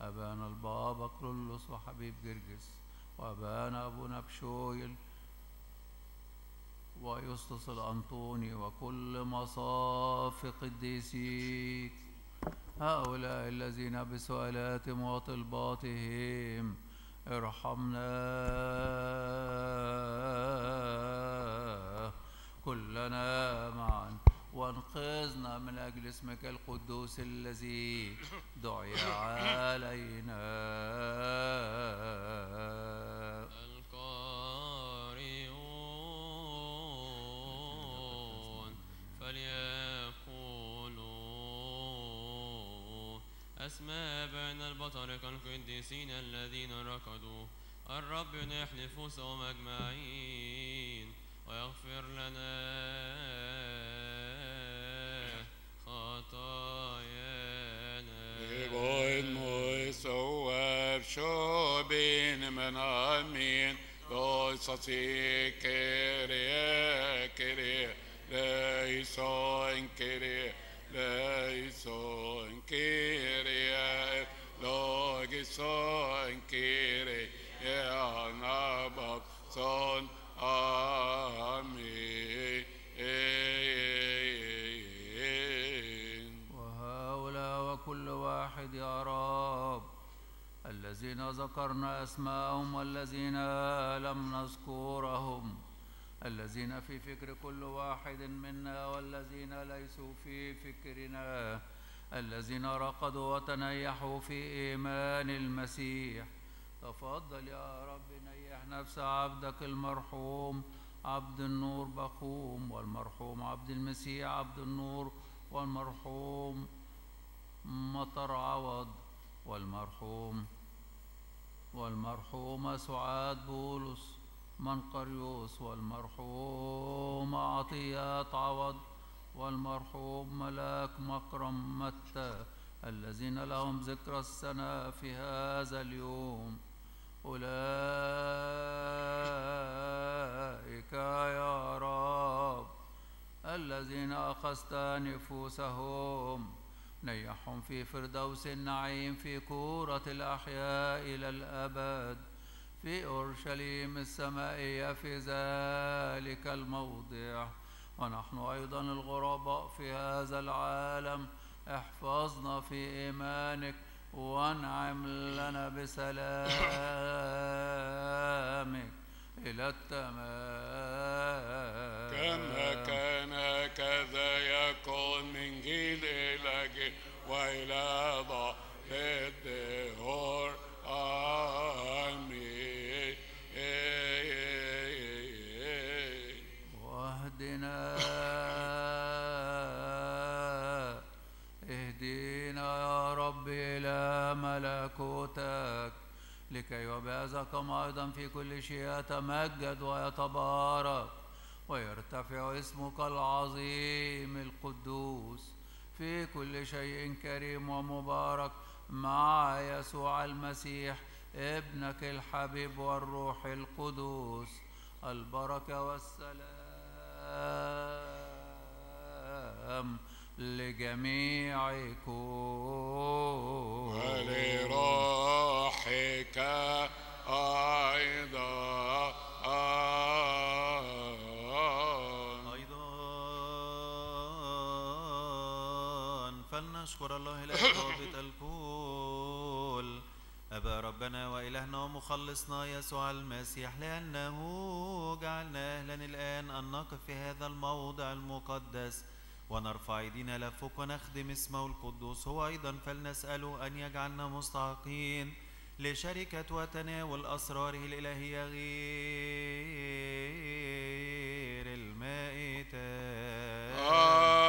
[SPEAKER 1] أبانا البابا كرولوس وحبيب جرجس. وأبانا أبونا بشويل ويسطس الأنطوني وكل مصاف قديسيك هؤلاء الذين بسؤالاتهم وطلباتهم ارحمنا كلنا معا. وانقذنا من أجل اسمك القدوس الذي دعي علينا.
[SPEAKER 10] القارئون فليقولوا أسماء بين البطرق القديسين الذين ركضوا. الرب يحلف سوم أجمعين ويغفر لنا خطايانا.
[SPEAKER 2] Iboin moi soev shobin men amin Loi sasi kere kere Leison kere Leison kere Logison kere Yanabak son Amen
[SPEAKER 1] وهؤلاء وكل واحد يا رب الذين ذكرنا أسماءهم والذين لم نذكرهم الذين في فكر كل واحد منا والذين ليسوا في فكرنا. الذين رقدوا وتنيحوا في إيمان المسيح. تفضل يا رب نيح نفس عبدك المرحوم عبد النور بخوم والمرحوم عبد المسيح عبد النور والمرحوم مطر عوض والمرحوم والمرحومة سعاد بولس منقريوس والمرحوم عطيات عوض. والمرحوم ملاك مكرم متى الذين لهم ذكرى السنة في هذا اليوم. أولئك يا رب الذين أخذت نفوسهم نيحهم في فردوس النعيم في كورة الأحياء إلى الأبد في أورشليم السمائية في ذلك الموضع. ونحن أيضا الغرباء في هذا العالم. احفظنا في إيمانك وانعم لنا بسلامك إلى التمام.
[SPEAKER 2] كما كان كذا يكون من جيل إلى جيل وإلى ظهر
[SPEAKER 1] ملكوتك لكي وبهذاكم أيضا في كل شيء يتمجد ويتبارك ويرتفع اسمك العظيم القدوس في كل شيء كريم ومبارك مع يسوع المسيح ابنك الحبيب والروح القدوس. البركة والسلام. لجميعكم
[SPEAKER 2] ولروحك أيضا.
[SPEAKER 5] أيضا. فلنشكر الله الأجابة الكل أبا ربنا وإلهنا ومخلصنا يسوع المسيح لأنه جعلنا أهلا الآن أن نقف في هذا الموضع المقدس. ونرفع أيدينا لفوق ونخدم اسمه القدوس. هو أيضا فلنسأله أن يجعلنا مستحقين لشركة وتناول أسراره الإلهية غير المائتة
[SPEAKER 2] آمين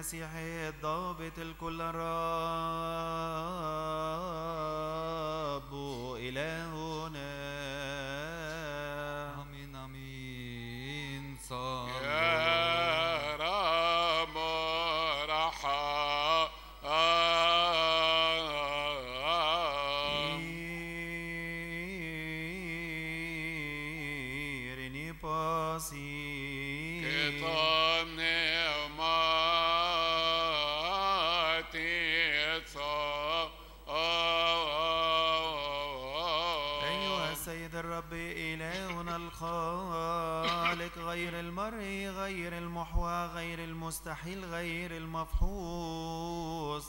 [SPEAKER 5] اللذين لمسيحه الضابط الكل الرب المستحيل غير المفحوص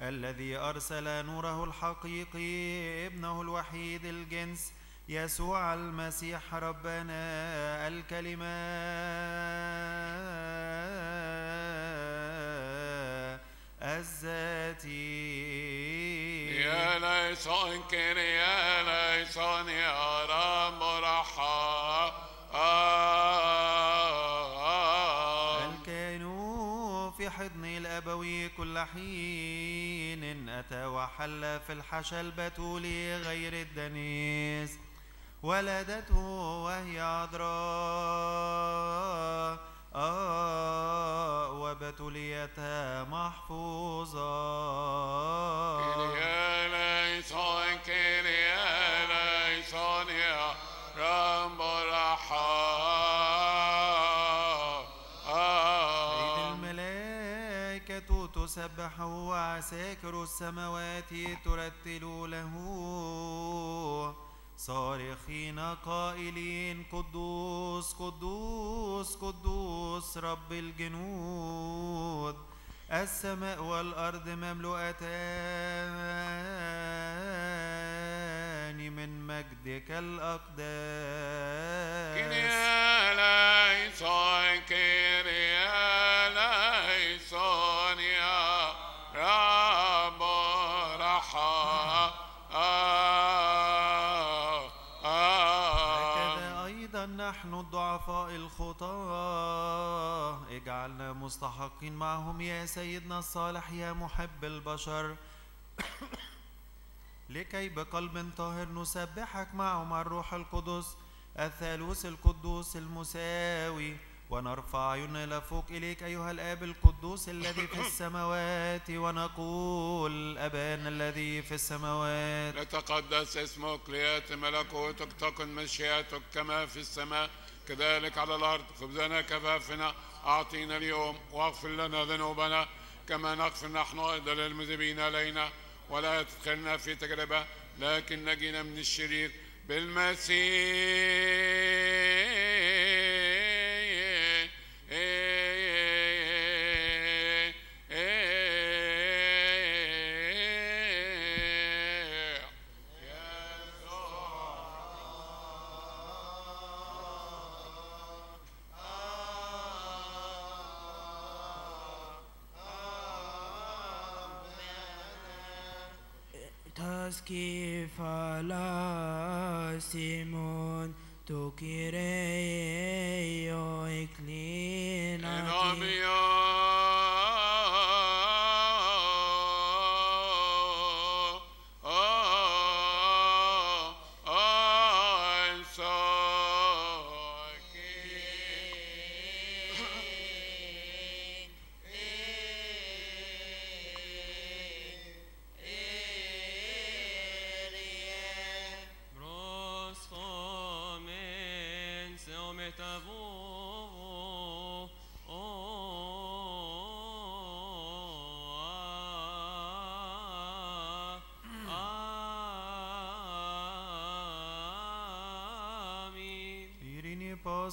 [SPEAKER 5] الذي أرسل نوره الحقيقي ابنه الوحيد الجنس يسوع المسيح ربنا الكلمة. الذاتي.
[SPEAKER 2] يا ليسون كن يا ليسون
[SPEAKER 5] حين أتى وحل في الحشا البتولي غير الدنيس ولدته وهي عذراء. آه وبتوليتها محفوظة تسبح وعساكر السماوات ترتل له. صارخين قائلين قدوس قدوس قدوس رب الجنود. السماء والأرض مملوءتان من مجدك الأقداس مستحقين معهم يا سيدنا الصالح يا محب البشر. لكي بقلب طاهر نسبحك معه مع الروح القدس الثالوث القدوس المساوي ونرفع عيوننا فوق إليك أيها الآب القدوس الذي في السماوات ونقول أبانا الذي في السماوات.
[SPEAKER 2] لتقدس اسمك ليأتي ملكوتك تكن مشيئتك كما في السماء. كذلك على الأرض خبزنا كفافنا. أعطينا اليوم واغفر لنا ذنوبنا كما نغفر نحن أيضا للمذنبين علينا ولا تدخلنا في تجربة لكن نجينا من الشرير بالمسيح.
[SPEAKER 4] Taski fala Simon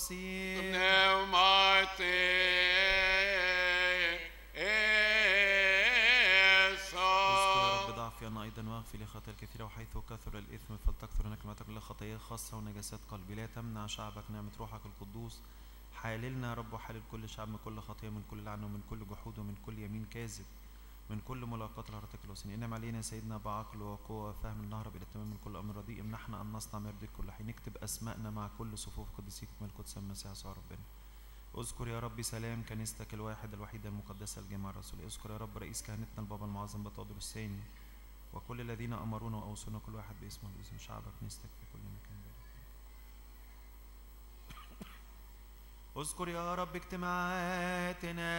[SPEAKER 5] Posi اذكر رب ضعفي أنا أيضا واغفر لي خطايا الكثيرة وحيث كثر الإثم فلتكثر تكن خطايا خاصة ونجاسات قلبي. لا تمنع شعبك نعمة روحك القدوس. حاللنا يا رب وحلل كل شعب من كل خطية من كل لعنة ومن كل جحود ومن كل يمين كاذب. من كل ملاقاة لهرتك الوسين انعم علينا سيدنا بعقل وقوة وفهم النهر إلى التمام من كل أمر رديء. امنحنا أن نصنع ما كل حين. نكتب أسماءنا مع كل صفوف قديسيك من القدس المسيح يسوع ربنا. اذكر يا رب سلام كنيستك الواحد الوحيدة المقدسة الجامعة الرسولية اذكر يا رب رئيس كهنتنا البابا المعظم بطاطر الثاني وكل الذين أمرونا وأوصونا كل واحد باسمه باسم شعبك كنيستك في كل مكان. اذكر يا رب اجتماعاتنا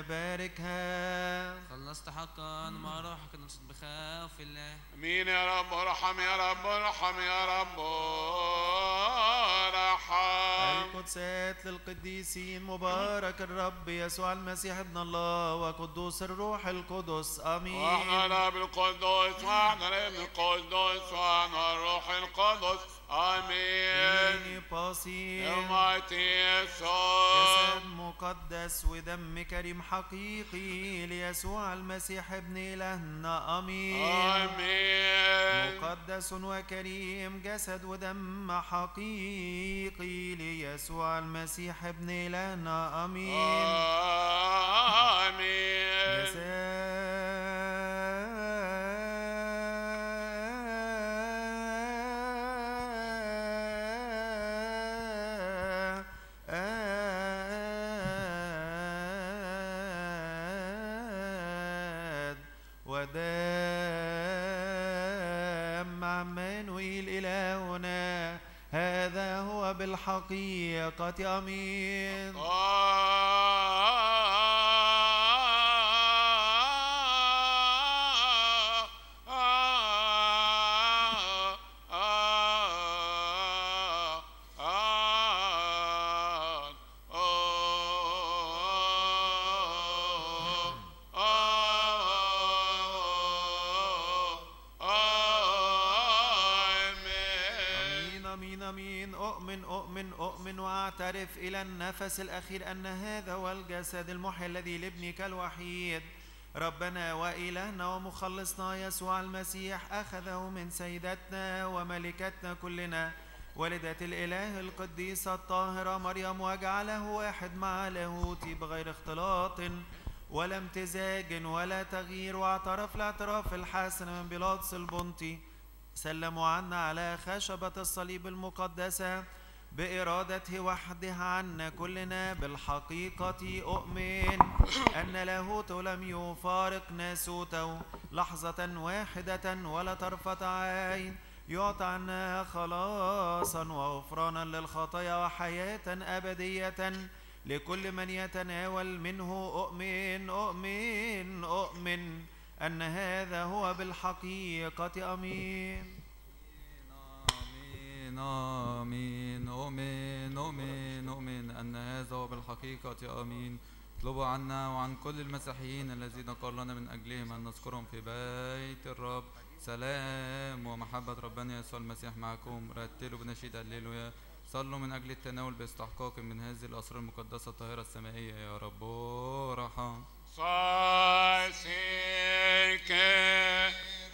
[SPEAKER 5] باركها.
[SPEAKER 8] خلصت حقا مع روحك نقصد بخاف الله.
[SPEAKER 2] آمين يا رب ارحم يا رب ارحم يا رب. ارحم.
[SPEAKER 5] القدسات للقديسين مبارك الرب يسوع المسيح ابن الله وقدوس الروح القدس. آمين.
[SPEAKER 2] وإحنا الاب القدوس وإحنا الابن القدوس وإحنا الروح القدس.
[SPEAKER 5] إني باصي
[SPEAKER 2] Almighty
[SPEAKER 5] جسد مقدس ودم كريم حقيقي ليسوع المسيح ابن إلهنا. آمين.
[SPEAKER 2] آمين.
[SPEAKER 5] مقدس وكريم جسد ودم حقيقي ليسوع المسيح ابن إلهنا. آمين.
[SPEAKER 2] آمين.
[SPEAKER 5] جسد بالحقيقة أمين. إلى النفس الأخير أن هذا هو الجسد المحيي الذي لابنك الوحيد. ربنا وإلهنا ومخلصنا يسوع المسيح أخذه من سيدتنا وملكتنا كلنا. والدة الإله القديسة الطاهرة مريم وجعله واحد مع لاهوتي بغير اختلاط ولا امتزاج ولا تغيير واعترف الاعتراف الحسن من بيلاطس البنطي. سلموا عنا على خشبة الصليب المقدسة. بإرادته وحده عنا كلنا بالحقيقة أؤمن. أن لاهوت لم يفارق ناسوته لحظة واحدة ولا طرفة عين. يعطى عنا خلاصا وغفرانا للخطايا وحياة أبدية. لكل من يتناول منه أؤمن أؤمن أؤمن. أن هذا هو بالحقيقة أمين.
[SPEAKER 16] آمين أؤمن أؤمن أؤمن أن هذا هو بالحقيقة آمين. اطلبوا عنا وعن كل المسيحيين الذين قال لنا من أجلهم أن نذكرهم في بيت الرب. سلام ومحبة ربنا يسوع المسيح معكم. رتلوا بنشيد هللويا. صلوا من أجل التناول باستحقاق من هذه الأسرار المقدسة الطاهرة السمائية. يا رب ورحم
[SPEAKER 2] صاسيك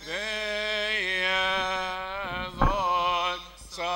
[SPEAKER 2] بيض
[SPEAKER 3] sa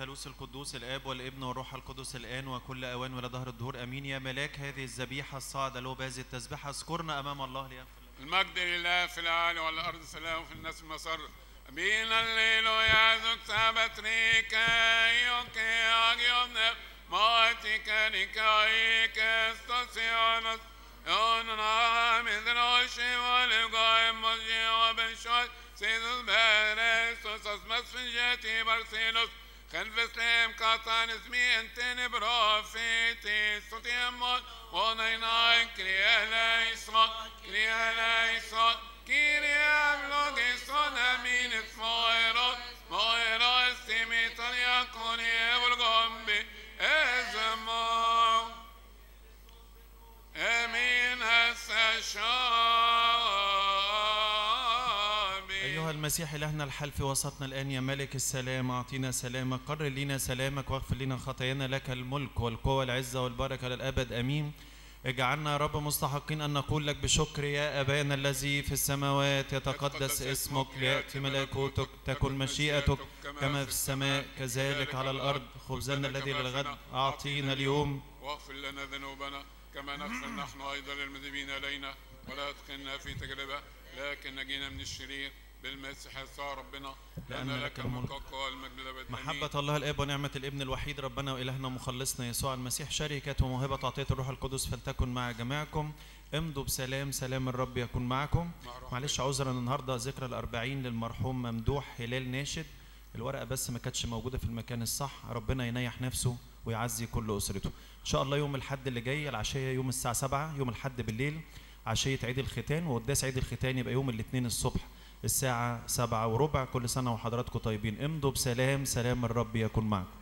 [SPEAKER 3] ومجد للثالوث القدوس الآب والابن والروح القدس الآن وكل أوان ولا دهر الدهور. أمين يا ملاك هذه الذبيحة الصاعدة. له بهذه التسبيحة اذكرنا أمام الله ليغفر
[SPEAKER 2] المجد لله في العالي وعلى الأرض سلام في الناس المسر بين الليل سبت ريكا يوكي أجيون ماتك نكايك استسيانس يوننا من ذنوشي والقائم مجي وبنشوي سيد البارس وسوس مسفنجتي برسينوس خلف سليم كاتان اسمي انتني بروفيتي ستيمون ونيناي كريا ليسون
[SPEAKER 5] المسيح إلهنا الحل في وسطنا الآن يا ملك السلام أعطينا سلامك قرر لنا سلامك واغفر لنا خطايانا لك الملك والقوة والعزة والبركة للأبد أمين. اجعلنا يا رب مستحقين أن نقول لك بشكر يا أبانا الذي في السماوات يتقدس اسمك ليأتي ملكوتك تكن مشيئتك كما في السماء كذلك على الأرض خبزنا الذي للغد أعطينا اليوم.
[SPEAKER 2] واغفر لنا ذنوبنا كما نغفر نحن أيضا للمذنبين إلينا ولا تدخلنا في تجربة لكن نجينا من الشرير. بالمسيح يسوع ربنا
[SPEAKER 5] لأن لك الملك.
[SPEAKER 2] والمجد آمين.
[SPEAKER 5] محبة الله الآب ونعمة الإبن الوحيد ربنا وإلهنا مخلصنا. يسوع المسيح شركة وموهبة عطية الروح القدس فلتكن مع جميعكم. امضوا بسلام سلام الرب يكون معكم. معلش عذرا النهارده ذكرى الأربعين للمرحوم ممدوح هلال ناشد. الورقة بس ما كانتش موجودة في المكان الصح. ربنا ينيح نفسه ويعزي كل أسرته. إن شاء الله يوم الحد اللي جاي العشية يوم الساعة 7 يوم الحد بالليل عشية عيد الختان وقداس عيد الختان يبقى يوم الاثنين الصبح. الساعة سبعة وربع. كل سنة وحضراتكم طيبين. امضوا بسلام. سلام الرب يكون معكم.